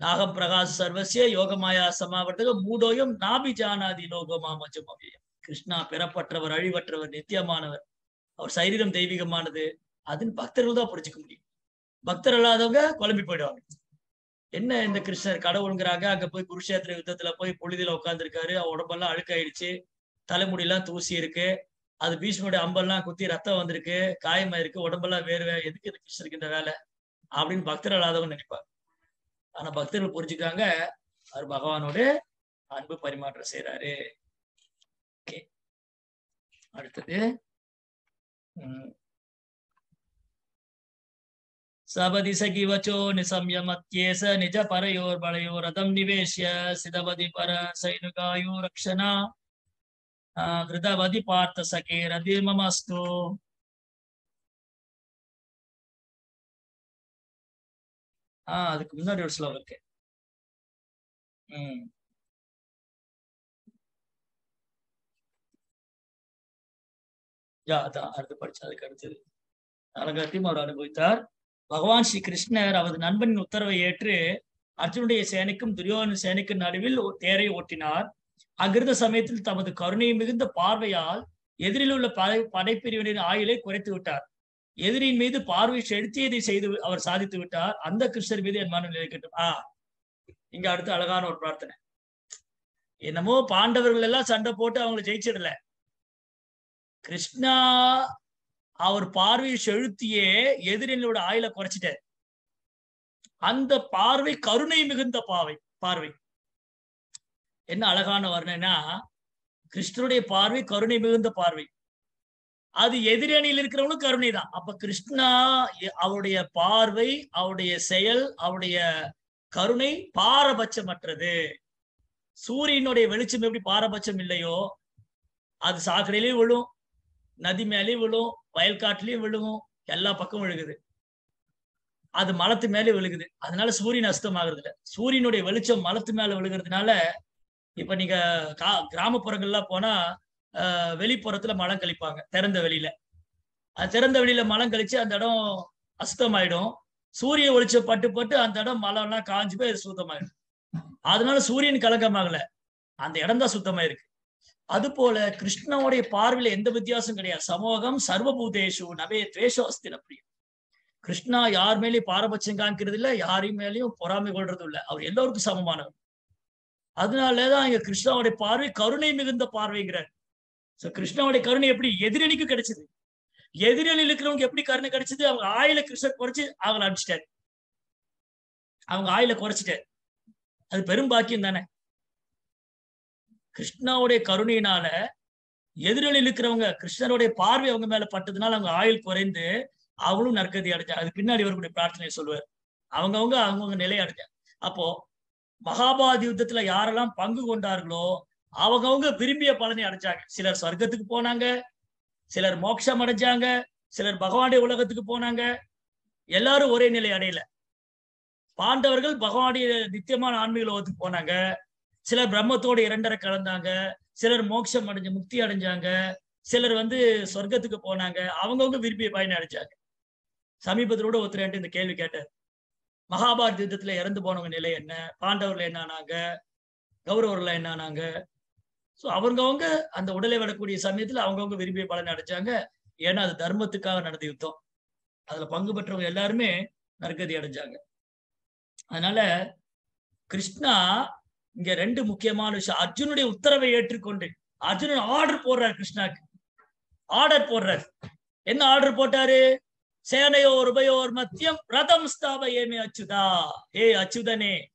நாகம் பிரகாஷ் சர்வசிய யோகமாயா சமாவர்த்தக மூடோயம் நாபி ஜானாதி லோகமாமஜம் அவ்யயம் கிருஷ்ணா பிறப்பற்றவர் அழிவற்றவர் நித்தியமானவர். அவர் சரீரம் தெய்வீகமானது. அதுன்னு பக்தர்கள் தான் புரிஞ்சுக்க முடியும். பக்தர் இல்லாதவங்க குழம்பி போயிடுவாங்க. என்ன இந்த கிருஷ்ணர் கடவுளுங்கிறாங்க? அங்க போய் குருஷேத்திர யுத்தத்துல போய் புழுதியில உட்காந்துருக்காரு உடம்பெல்லாம் அழுக்காயிடுச்சு. தலைமுடியெல்லாம் தூசி இருக்கு அது பீஷ்மனுடைய அம்பெல்லாம் குத்தி ரத்தம் வந்திருக்கு காயமா இருக்கு உடம்பெல்லாம் வேறு எதுக்கு இது கிருஷ்ணருக்கு இந்த வேலை அப்படின்னு பக்தர் இல்லாதவங்க நினைப்பாங்க ஆனா பக்தர்கள் புரிஞ்சுக்காங்க அவர் பகவானோட அன்பு பரிமாற்றம் செய்யறாரு அடுத்தது உம் சபதி சகிவச்சோ நிசம்யமத்யேச நிஜ பரையோர் பலையோர் ரதம் நிவேசிய சிதபதி பர சைனுகாயோ ரக்ஷனா கிருதவதி பார்த்த சகே ரதிர்மமஸ்து ஆஹ் அதுக்கு முன்னாடி ஒரு ஸ்லோகம் இருக்கு. உம் யா அதான் அடுத்து படிச்சு அதுக்கு அடுத்தது அலங்காரத்தையும் அவர் அனுபவித்தார். பகவான் ஸ்ரீ கிருஷ்ணர் அவரது நண்பனின் உத்தரவை ஏற்று அர்ஜுனுடைய சேனைக்கும் துரியோதன சேனைக்கும் நடுவில் ஒரு தேரை ஓட்டினார். அங்கிருந்த சமயத்தில் தமது கருணை மிகுந்த பார்வையால் எதிரில் உள்ள படை படைப்பிரிவினரின் ஆயுளை குறைத்து விட்டார். எதிரியின் மீது பார்வை செலுத்தியதை செய்து அவர் சாதித்து விட்டார். அந்த கிருஷ்ணர் மீது என் மனம் நிலைக்கட்டும் ஆ இங்க அடுத்து அழகான ஒரு பிரார்த்தனை. என்னமோ பாண்டவர்கள் எல்லாம் சண்டை போட்டு அவங்களை ஜெயிச்சிடல. கிருஷ்ணா அவர் பார்வையை செலுத்தியே எதிரினோட ஆயுளை குறைச்சிட்டார். அந்த பார்வை கருணை மிகுந்த பாவை பார்வை. என்ன அழகான வர்ணனா கிருஷ்ணனுடைய பார்வை கருணை மிகுந்த பார்வை. அது எதிரணியில் இருக்கிறவங்களும் கருணை தான். அப்ப கிருஷ்ணா அவருடைய பார்வை அவருடைய செயல் அவருடைய கருணை பாரபட்சமற்றது. சூரியனுடைய வெளிச்சம் எப்படி பாரபட்சம் இல்லையோ அது சாக்கடையிலயும் விழும் நதி மேலேயும் விழும் வயல்காட்டுலயும் விழுகும் எல்லா பக்கம் விழுகுது. அது மலத்து மேலே விழுகுது. அதனால சூரியன் அஸ்தமாகிறது இல்ல சூரியனுடைய வெளிச்சம் மலத்து மேல விழுகிறதுனால இப்ப நீங்க கா கிராமப்புறங்கள்லாம் போனா வெளிப்புறத்துல மலம் கழிப்பாங்க திறந்த வெளியில. திறந்த வெளியில மலம் கழிச்சு அந்த இடம் அசுத்தமாயிடும். சூரிய ஒளிச்ச பட்டு பட்டு அந்த இடம் மலம் எல்லாம் காஞ்சு போய் சுத்தமாயிடும். அதனால சூரியன் கலக்கமாகல. அந்த இடம் தான் சுத்தமா இருக்கு அது போல கிருஷ்ணனுடைய பார்வையில எந்த வித்தியாசம் கிடையாது. சமூகம் சர்வபூதேஷு நவே துவேஷோ அஸ்தின பிரியம். கிருஷ்ணா யார் மேலேயும் பாரபட்சம் காமிக்கிறது இல்ல யாரையும் மேலேயும் பொறாமை கொள்றதும் இல்ல. அவர் எல்லோருக்கும் சமமானவர். அதனாலதான் இங்க கிருஷ்ணாவுடைய பார்வை கருணை மிகுந்த பார்வைங்கிறார். சோ கிருஷ்ணாவுடைய கருணை எப்படி எதிரணிக்கு கிடைச்சது? எதிரணியில் இருக்கிறவங்க எப்படி கருணை கிடைச்சது? அவங்க ஆயில கிருஷ்ணர் குறைச்சு அவங்களை அடிச்சிட்டாரு. அவங்க ஆயில குறைச்சிட்டாரு. அது பெரும் பாக்கியம் தானே? கிருஷ்ணாவுடைய கருணையினால எதிரணியில் இருக்கிறவங்க கிருஷ்ணருடைய பார்வை அவங்க மேல பட்டதுனால அவங்க ஆயுள் குறைந்து அவளும் நற்கதி அடைஞ்சா அது பின்னாடி வரக்கூடிய பிரார்த்தனை சொல்லுவார். அவங்கவுங்க அவங்கவுங்க நிலை அடைஞ்சா. அப்போ மகாபாரத யுத்தத்துல யாரெல்லாம் பங்கு கொண்டார்களோ அவங்கவுங்க விரும்பிய பலனை அடைஞ்சாங்க. சிலர் சொர்க்கத்துக்கு போனாங்க சிலர் மோட்சம் அடைஞ்சாங்க சிலர் பகவானுடைய உலகத்துக்கு போனாங்க. எல்லாரும் ஒரே நிலை அடையல. பாண்டவர்கள் பகவானுடைய நித்தியமான ஆன்மீக உலகத்துக்கு போனாங்க. சிலர் பிரம்மத்தோட இரண்டரை கலந்தாங்க சிலர் மோட்சம் அடைஞ்சு முக்தி அடைஞ்சாங்க சிலர் வந்து சொர்க்கத்துக்கு போனாங்க அவங்கவுங்க விரும்பிய பயனை அடைஞ்சாங்க. சமீபத்திலோட ஒருத்தர் இந்த கேள்வி கேட்டார். மகாபாரத யுத்தத்துல இறந்து போனவங்க நிலை என்ன? பாண்டவர்கள் என்ன ஆனாங்க? கௌரவர்கள் என்ன ஆனாங்க? ஸோ அவங்கவுங்க அந்த உடலை விடக்கூடிய சமயத்துல அவங்கவுங்க விரும்பிய பலன் அடைச்சாங்க ஏன்னா அது தர்மத்துக்காக நடந்த யுத்தம். அதுல பங்கு பெற்றவங்க எல்லாருமே நற்கதி அடைஞ்சாங்க. அதனால கிருஷ்ணா இங்க ரெண்டு முக்கியமான விஷயம். அர்ஜுனுடைய உத்தரவை ஏற்றுக்கொண்டு அர்ஜுனன் ஆர்டர் போடுறார் கிருஷ்ணாக்கு. ஆர்டர் போடுறார். என்ன ஆர்டர் போட்டாரு? சேனையோர் உபயோர் மத்தியம் ரதம் ஸ்தாப ஏமே அச்சுதா. ஏ அச்சுதனே.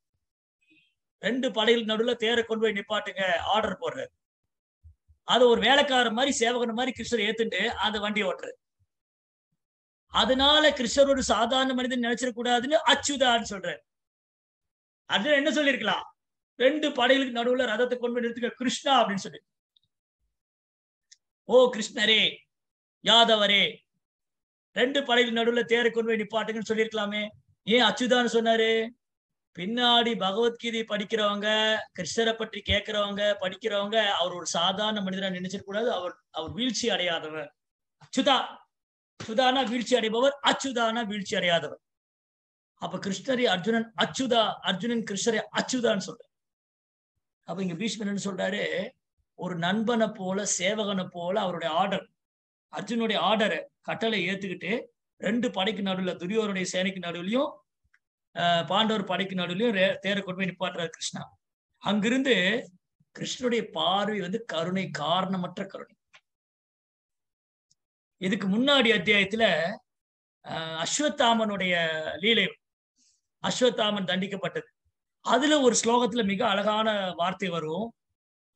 ரெண்டு படையில் நடுவுல தேரை கொண்டு போய் நிப்பாட்டுங்க. ஆர்டர் போடுறாரு. அது ஒரு வேலைக்காரன் மாதிரி சேவகன் மாதிரி கிருஷ்ணர் ஏத்துட்டு அந்த வண்டி ஓட்டுறாரு. அதனால கிருஷ்ணர் ஒரு சாதாரண மனிதன் நினைச்சிடக்கூடாதுன்னு அச்சுதான்னு சொல்றாரு. அர்ஜுன் என்ன சொல்லிருக்கலாம் ரெண்டு படைகளுக்கு நடுவுல ரதத்தை கொண்டு போய் நிறுத்துக்க கிருஷ்ணா அப்படின்னு சொல்லி. ஓ கிருஷ்ணரே யாதவரே ரெண்டு படைகளுக்கு நடுவுல தேரை கொண்டு போய் நிப்பாட்டுங்கன்னு சொல்லியிருக்கலாமே. ஏன் அச்சுதான்னு சொன்னாரு? பின்னாடி பகவத்கீதை படிக்கிறவங்க கிருஷ்ணரை பற்றி கேட்கிறவங்க படிக்கிறவங்க அவர் ஒரு சாதாரண மனிதரா நினைச்சிட கூடாது. அவர் அவர் வீழ்ச்சி அடையாதவர். அச்சுதா. சுதானா வீழ்ச்சி அடைபவர் அச்சுதானா வீழ்ச்சி அடையாதவர். அப்ப கிருஷ்ணரை அர்ஜுனன் அச்சுதா அர்ஜுனன் கிருஷ்ணரை அச்சுதான்னு சொல்ற அப்ப இங்க பீஷ்மன் என்ன சொல்றாரு? ஒரு நண்பனை போல சேவகனை போல அவருடைய ஆர்டர் அர்ஜுனுடைய ஆர்டரு கட்டளை ஏத்துக்கிட்டு ரெண்டு படைக்கு நடுவுல துரியோருடைய சேனைக்கு நடுவுலயும் பாண்டவர் படைக்கு நடுவுலயும் தேரை கொண்டு நிப்பாட்டுறாரு கிருஷ்ணா. அங்கிருந்து கிருஷ்ணனுடைய பார்வை வந்து கருணை காரணமற்ற கருணை. இதுக்கு முன்னாடி அத்தியாயத்துல அஸ்வத்தாமனுடைய லீலை அஸ்வத்தாமன் தண்டிக்கப்பட்டது. அதுல ஒரு ஸ்லோகத்துல மிக அழகான வார்த்தை வரும்.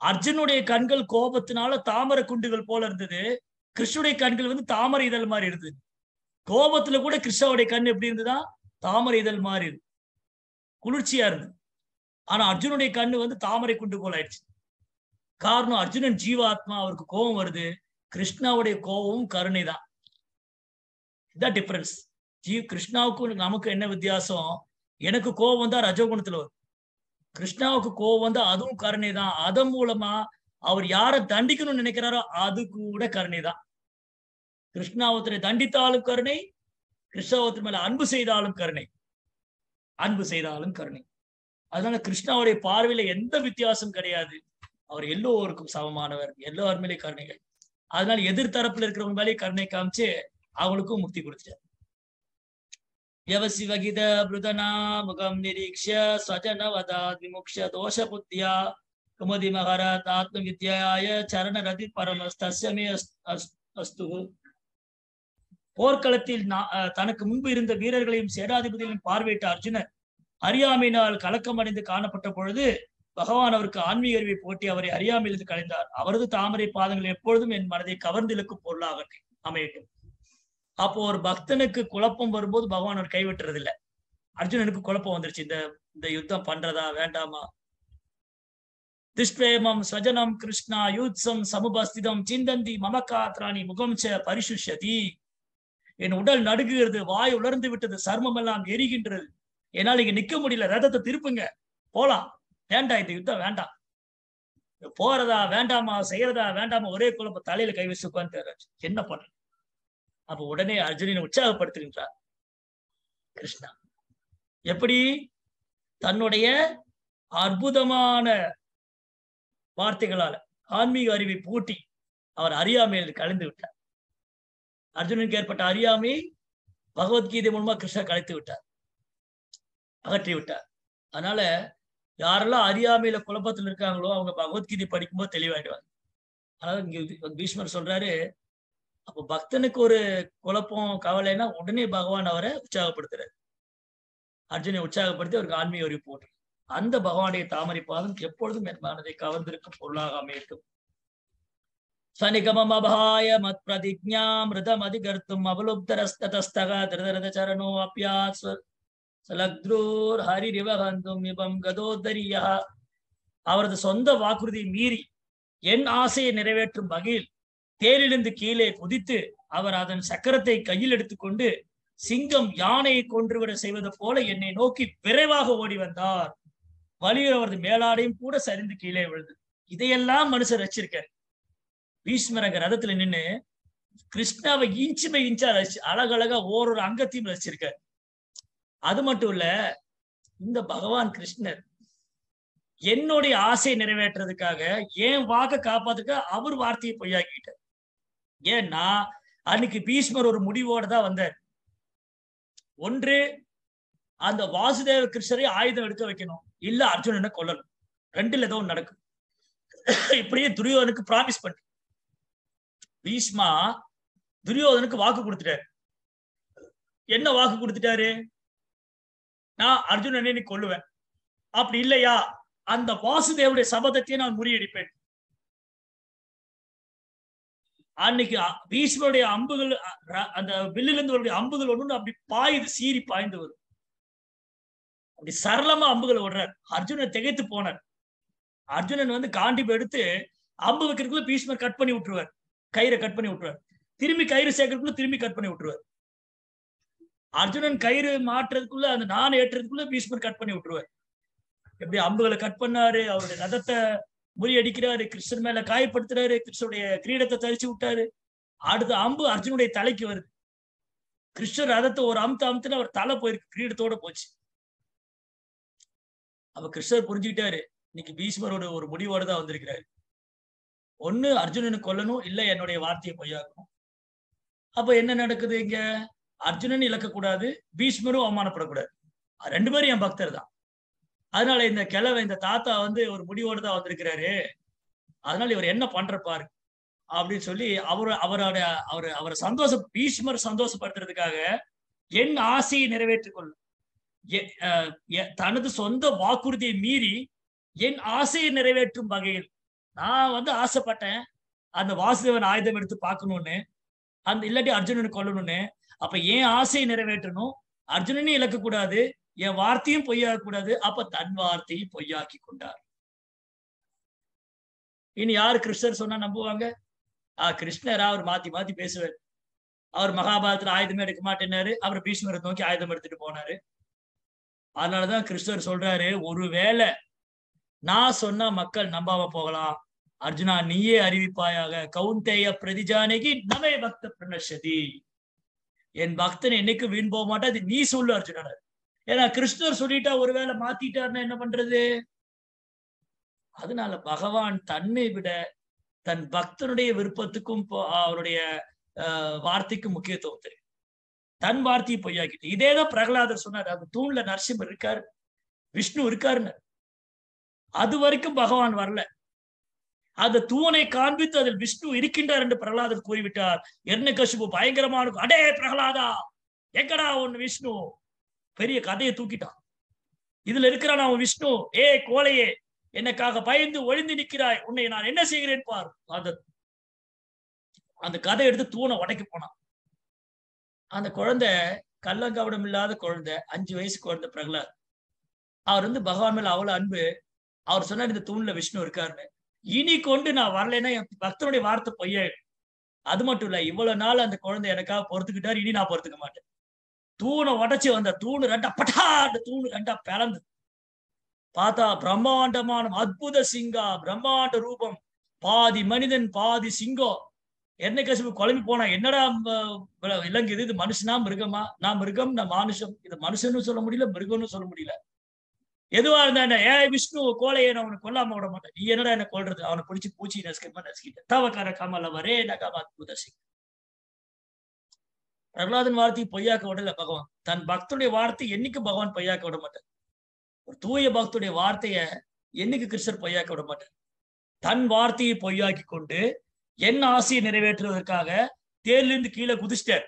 அர்ஜுனுடைய கண்கள் கோபத்தினால தாமரை குண்டுகள் போல இருந்தது. கிருஷ்ணனுடைய கண்கள் வந்து தாமரை இதழ் மாதிரி இருந்தது. கோபத்துல கூட கிருஷ்ணாவுடைய கண் எப்படி இருந்ததா? தாமரை இதழ் மாதிரி இருக்கு குளிர்ச்சியா இருந்தது. ஆனா அர்ஜுனுடைய கண்ணு வந்து தாமரை குண்டு போல் ஆயிடுச்சு. காரணம் அர்ஜுனன் ஜீவாத்மா அவருக்கு கோபம் வருது. கிருஷ்ணாவுடைய கோபமும் கருணை தான் இதான் டிஃபரன்ஸ் ஜீவ் கிருஷ்ணாவுக்கும் நமக்கு என்ன வித்தியாசம்? எனக்கு கோபம் தான் ரஜோகுணத்துல வரும். கிருஷ்ணாவுக்கு கோபம் வந்தா அதுவும் கருணை தான் அதன் மூலமா அவர் யாரை தண்டிக்கணும்னு நினைக்கிறாரோ அது கூட கருணை தான் கிருஷ்ணாவத்தரை தண்டித்தாலும் கருணை கிருஷ்ணாவத்தர் மேல அன்பு செய்தாலும் கருணை. அன்பு செய்தாலும் கருணை. அதனால கிருஷ்ணாவுடைய பார்வையில எந்த வித்தியாசம் கிடையாது. அவர் எல்லோருக்கும் சமமானவர் எல்லார் மேலே கருணைகள். அதனால எதிர்த்தரப்புல இருக்கிறவங்க மேலே கருணை காமிச்சு அவங்களுக்கும் முக்தி கொடுத்துட்டார். யவசிவகித புருதனா முகம் நிரீக்ஷ ஸ்வஜனவதா விமுக்ஷ தோஷ புத்தியா குமதி மகாராத் ஆத்ம வித்யாய சரண ரதி பரமஸ்தமே அஸ்து போர்க்களத்தில் தனக்கு முன்பு இருந்த வீரர்களையும் சேனாதிபதிகளையும் பார்வையிட்ட அர்ஜுனர் அறியாமையினால் கலக்கம் அடைந்து காணப்பட்ட பொழுது பகவான் அவருக்கு ஆன்மீக அறிவை போட்டி அவரை அறியாமையிலிருந்து கலைந்தார். அவரது தாமரை பாதங்கள் எப்பொழுதும் என் மனதை கவர்ந்திழுக்கும் பொருளாக அமையட்டும். அப்போ ஒரு பக்தனுக்கு குழப்பம் வரும்போது பகவான் அவர் கைவிட்டுறது இல்ல அர்ஜுனனுக்கு குழப்பம் வந்துருச்சு. இந்த இந்த யுத்தம் பண்றதா வேண்டாமா? துஷ்பிரேமம் ஸ்வஜனம் கிருஷ்ணா யூத்சம் சமுபஸ்திதம் சிந்தந்தி மமகாத்ராணி முகம் ச பரிசுஷதி என் உடல் நடுங்குகிறது வாய் உலர்ந்து விட்டது சர்மம் எல்லாம் எரிகின்றது. என்னால் இங்க நிக்க முடியல ரதத்தை திருப்புங்க. போலாம். வேண்டாம் இந்த யுத்தம் வேண்டாம். போறதா வேண்டாமா செய்யறதா வேண்டாமா ஒரே குழப்ப தலையில கை வச்சு உட்காந்து என்ன பண்ற அப்ப உடனே அர்ஜுனனை உற்சாகப்படுத்துகின்றார். கிருஷ்ணா எப்படி? தன்னுடைய அற்புதமான வார்த்தைகளால ஆன்மீக அறிவை பூட்டி அவர் அறியாமையில் கலந்து விட்டார். அர்ஜுனனுக்கு ஏற்பட்ட அறியாமை பகவத்கீதை மூலமா கிருஷ்ணர் கலைத்து விட்டார். அகற்றி விட்டார். அதனால யாரெல்லாம் அறியாமையில குழப்பத்தில் இருக்காங்களோ அவங்க பகவத்கீதை படிக்கும்போது தெளிவாயிடுவாங்க. அதனால இங்க பீஷ்மர் சொல்றாரு அப்போ பக்தனுக்கு ஒரு குழப்பம் கவலைன்னா உடனே பகவான் அவரை உற்சாகப்படுத்துறாரு. அர்ஜுனை உற்சாகப்படுத்தி அவருக்கு ஆன்மீக அறிவு போட்டு அந்த பகவானுடைய தாமரை பாதம் எப்பொழுதும் என் மனதை கவர்ந்திருக்கும் பொருளாக அமையட்டும். சனிகமம் அபாய மத் பிரதிஜாமிருதம் அதிகர்த்தும் அவலுப்தரஸ்ததஸ்தக திருதரத சரணோ அப்பியாத் சலக்ரூர் ஹரிரிவகந்தும் இபம் கதோதரியா. அவரது சொந்த வாக்குறுதி மீறி என் ஆசையை நிறைவேற்றும் வகையில் தேரிலிருந்து கீழே குதித்து அவர் அதன் சக்கரத்தை கையில் எடுத்துக்கொண்டு சிங்கம் யானையை கொன்றுவிட செய்வது போல என்னை நோக்கி விரைவாக ஓடி வந்தார். வலியுறு அவரது மேலாடையும் கூட சரிந்து கீழே விழுது. இதையெல்லாம் மனுஷர் ரசிச்சிருக்காரு. பீஷ்மர் அங்க ரதத்துல நின்னு கிருஷ்ணாவை இன்ச்சு பை இன்ச்சா ரசி அழகழகா ஓரொரு அங்கத்தையும் ரசிச்சிருக்காரு. அது மட்டும் இல்ல இந்த பகவான் கிருஷ்ணர் என்னுடைய ஆசையை நிறைவேற்றுறதுக்காக என் வாக்க காப்பாத்துக்க அவர் வார்த்தையை பொய்யாக்கிட்டார். ஏன்னா அன்னைக்கு பீஷ்மர் ஒரு முடிவோட தான் வந்தார். ஒன்று அந்த வாசுதேவ கிருஷ்ணரை ஆயுதம் எடுக்க வைக்கணும். இல்ல அர்ஜுனனை கொல்லணும்? ரெண்டுல ஏதோ நடக்கும். இப்படியே துரியோதனுக்கு ப்ராமிஸ் பண்ற பீஷ்மா துரியோதனுக்கு வாக்கு கொடுத்துட்டாரு. என்ன வாக்கு கொடுத்துட்டாரு? நான் அர்ஜுனனை நீ கொல்லுவேன். அப்படி இல்லையா? அந்த வாசுதேவனுடைய சபதத்தையே நான் முறியடிப்பேன். அன்னைக்கு பீஷ்மருடைய அம்புகள் அந்த வில்லிலிருந்து அம்புகள் ஒன்று அப்படி பாயுது சீறி பாய்ந்து வரும். அப்படி சரளமா அம்புகளை விடுறார் அர்ஜுனன் திகைத்து போனார். அர்ஜுனன் வந்து காண்டிப்பு எடுத்து அம்பு வைக்கிறதுக்குள்ள பீஷ்மர் கட் பண்ணி விட்டுருவார். கயிறை கட் பண்ணி விட்டுருவார். திரும்பி கயிறு சேர்க்கறதுக்குள்ள திரும்பி கட் பண்ணி விட்டுருவார். அர்ஜுனன் கயிறு மாற்றுறதுக்குள்ள அந்த நான் ஏற்றுறதுக்குள்ள பீஷ்மர் கட் பண்ணி விட்டுருவார். எப்படி அம்புகளை கட் பண்ணாரு அவருடைய ரதத்தை முறியடிக்கிறாரு கிருஷ்ணன் மேல காயப்படுத்துறாரு கிருஷ்ணனுடைய கிரீடத்தை தரிச்சு விட்டாரு. அடுத்த அம்பு அர்ஜுனுடைய தலைக்கு வருது. கிருஷ்ணர் ரதத்தை ஒரு அமுத்த அமுத்துன்னு அவர் தலை போயிருக்கு கிரீடத்தோட போச்சு. அப்ப கிருஷ்ணர் புரிஞ்சுக்கிட்டாரு. இன்னைக்கு பீஷ்மரோட ஒரு முடிவோடு தான் வந்திருக்கிறாரு. ஒண்ணு அர்ஜுனனு கொல்லணும் இல்ல என்னுடைய வார்த்தையை பொய்யாக்கணும். அப்ப என்ன நடக்குது இங்க? அர்ஜுனன் இழக்கக்கூடாது பீஷ்மரும் அவமானப்படக்கூடாது. ரெண்டு பேரும் என் பக்தர் தான். அதனால இந்த கிழவை இந்த தாத்தா வந்து ஒரு முடிவோடு தான் வந்திருக்கிறாரு. அதனால இவர் என்ன பண்ற பாரு அப்படின்னு சொல்லி அவரு அவரோட அவர் அவரை சந்தோஷ பீஷ்மர் சந்தோஷப்படுத்துறதுக்காக என் ஆசையை நிறைவேற்றிக் கொள்ளும் தனது சொந்த வாக்குறுதியை மீறி என் ஆசையை நிறைவேற்றும் வகையில். நான் வந்து ஆசைப்பட்டேன். அந்த வாசுதேவன் ஆயுதம் எடுத்து பார்க்கணும்னு. அந்த இல்லாட்டி அர்ஜுனனை கொல்லணும்னு. அப்ப என் ஆசையை நிறைவேற்றணும். அர்ஜுனனையும் இழக்கக்கூடாது. என் வார்த்தையும் பொய்யாக கூடாது அப்ப தன் வார்த்தையும் பொய்யாக்கி கொண்டார். இனி யாரு கிருஷ்ணர் சொன்னா நம்புவாங்க? ஆஹ் கிருஷ்ணரா அவர் மாத்தி மாத்தி பேசுவார். அவர் மகாபாரத்துல ஆயுதமே எடுக்க மாட்டேன்னாரு. அவர் பீஷ்மரை நோக்கி ஆயுதம் எடுத்துட்டு போனாரு. அதனாலதான் கிருஷ்ணர் சொல்றாரு ஒருவேளை நான் சொன்னா மக்கள் நம்பாம போகலாம். அர்ஜுனா நீயே அறிவிப்பாயாக கவுந்தேய பிரதிஜானகி நமே பக்த பிரணசதி என் பக்தன் என்னைக்கு வீண் போக மாட்டா அது நீ சொல்லு அர்ஜுனனர் ஏன்னா கிருஷ்ணர் சொல்லிட்டா ஒருவேளை மாத்திட்டாருன்னா என்ன பண்றது? அதனால பகவான் தன்னை விட தன் பக்தனுடைய விருப்பத்துக்கும் அவருடைய வார்த்தைக்கும் முக்கியத்துவம் தெரியும். தன் வார்த்தையை பொய்யாக்கிட்டு. இதேதான் பிரகலாதர் சொன்னார் அந்த தூண்ல நரசிம்மர் இருக்காரு. விஷ்ணு இருக்காருன்னு. அது வரைக்கும் பகவான் வரல. அந்த தூணை காண்பித்து அதில் விஷ்ணு இருக்கின்றார் என்று பிரகலாதர் கூறிவிட்டார். என்ன கசுபு? பயங்கரமான அடே பிரகலாதா! எங்கடா ஒன்னு விஷ்ணு? பெரிய கதையை தூக்கிட்டான். இதுல இருக்கிறான் அவன் விஷ்ணு. ஏ கோலையே எனக்காக பயந்து ஒழிந்து நிற்கிறாய்? உன்னை நான் என்ன செய்கிறேன் பார்? அந்த அந்த கதை எடுத்து தூணை உடைக்க போனான். அந்த குழந்தை கள்ளங்கவடம் இல்லாத குழந்தை அஞ்சு வயசு குழந்தை பிரகலாத். அவர் வந்து பகவான் மேல அவ்வளவு அன்பு. அவர் சொன்னார் இந்த தூண்ல விஷ்ணு இருக்காருன்னு. இனி கொண்டு நான் வரலைன்னா என் பக்தனுடைய வார்த்தை பொய்யாயிடும். அது மட்டும் இல்ல இவ்வளவு நாள் அந்த குழந்தை எனக்காக பொறுத்துக்கிட்டாரு இனி நான் பொறுத்துக்க மாட்டேன். தூணை உடச்சி வந்த தூணு ரெண்டா பட்டா அந்த தூணு ரெண்டா பிறந்து பார்த்தா பிரம்மாண்டமான அற்புத சிங்கா பிரம்மாண்ட ரூபம். பாதி மனிதன் பாதி சிங்கம். என்ன கசிப்பு குழம்பி போனா என்னடா இலங்கை இது மனுஷனா மிருகமா? நான் மிருகம் நான் மானுஷம். இது மனுஷன்னு சொல்ல முடியல மிருகம்னு சொல்ல முடியல. எதுவா இருந்தா ஏ விஷ்ணு கோலையை நான் அவனை கொல்லாம விட மாட்டேன். நீ என்னடா என்ன கொல்றது? அவனை பிடிச்சி பூச்சி நசுக்கமா நசுக்கிட்டேன் தவக்கார கமல வரே நகமா அற்புத பிரகலாதன் வார்த்தையை பொய்யாக்க விடல பகவான். தன் பக்தனுடைய வார்த்தை என்னைக்கு பகவான் பொய்யாக்க விட மாட்டார். ஒரு தூய பக்தனுடைய வார்த்தைய என்னைக்கு கிருஷ்ணர் பொய்யாக்க விட மாட்டார்? தன் வார்த்தையை பொய்யாக்கி கொண்டு என் ஆசையை நிறைவேற்றுவதற்காக தேர்லேருந்து கீழே குதிச்சிட்டார்.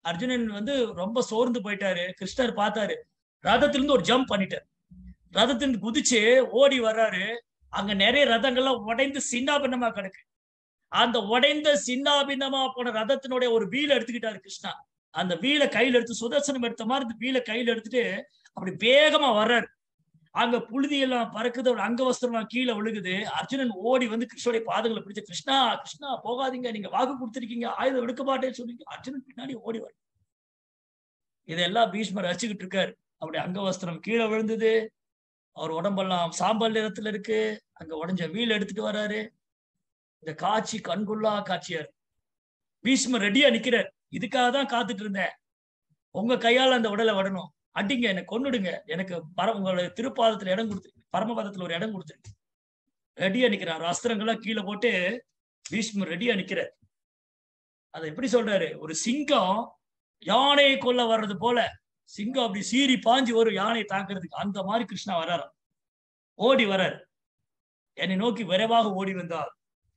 அர்ஜுனன் வந்து ரொம்ப சோர்ந்து போயிட்டாரு. கிருஷ்ணர் பார்த்தாரு. ரதத்திலிருந்து ஒரு ஜம்ப் பண்ணிட்டார். ரதத்திலிருந்து குதிச்சு ஓடி வர்றாரு. அங்க நிறைய ரதங்கள்லாம் உடைந்து சின்னாபின்னமா கிடக்கு. அந்த உடைந்த சின்னாபின்னமா போன ரதத்தினுடைய ஒரு வீலை எடுத்துக்கிட்டாரு கிருஷ்ணா. அந்த வீலை கையில எடுத்து சுதர்சனம் எடுத்த மாதிரி இந்த வீலை கையில எடுத்துட்டு அப்படி வேகமா வர்றாரு. அங்க புழுதி எல்லாம் பறக்குது ஒரு அங்கவஸ்திரம் கீழே விழுகுது. அர்ஜுனன் ஓடி வந்து கிருஷ்ணனுடைய பாதங்களை பிடிச்சு கிருஷ்ணா கிருஷ்ணா போகாதீங்க நீங்க வாக்கு கொடுத்துருக்கீங்க ஆயுதம் எடுக்க மாட்டேன்னு சொன்னீங்க அர்ஜுனன் பின்னாடி ஓடி வர இதெல்லாம் பீஷ்மர் ரசிக்கிட்டு இருக்காரு. அவருடைய அங்கவஸ்திரம் கீழே விழுந்தது. அவர் உடம்பெல்லாம் சாம்பல் நிறத்துல இருக்கு. அங்க உடஞ்ச வீல் எடுத்துட்டு வர்றாரு இந்த காட்சி கண்குள்ளா காட்சியார் பீஷ்மர் ரெடியா நிக்கிறார். இதுக்காக தான் காத்துட்டு இருந்தேன். உங்க கையால அந்த உடலை விடணும். அடிங்க என்னை கொன்னுடுங்க. எனக்கு பர உங்களுடைய திருப்பாதத்துல இடம் கொடுத்துருக்கு பரமபாதத்துல ஒரு இடம் கொடுத்துருக்கு. ரெடியா நிக்கிறார் அஸ்திரங்கள்லாம் கீழே போட்டு பீஷ்மர் ரெடியா நிக்கிறார் அதை எப்படி சொல்றாரு? ஒரு சிங்கம் யானையை கொல்ல வர்றது போல சிங்கம் அப்படி சீறி பாஞ்சு வரும் யானையை தாக்குறதுக்கு அந்த மாதிரி கிருஷ்ணா வர்றாரு. ஓடி வர்றார். என்னை நோக்கி விரைவாக ஓடி வந்தார்.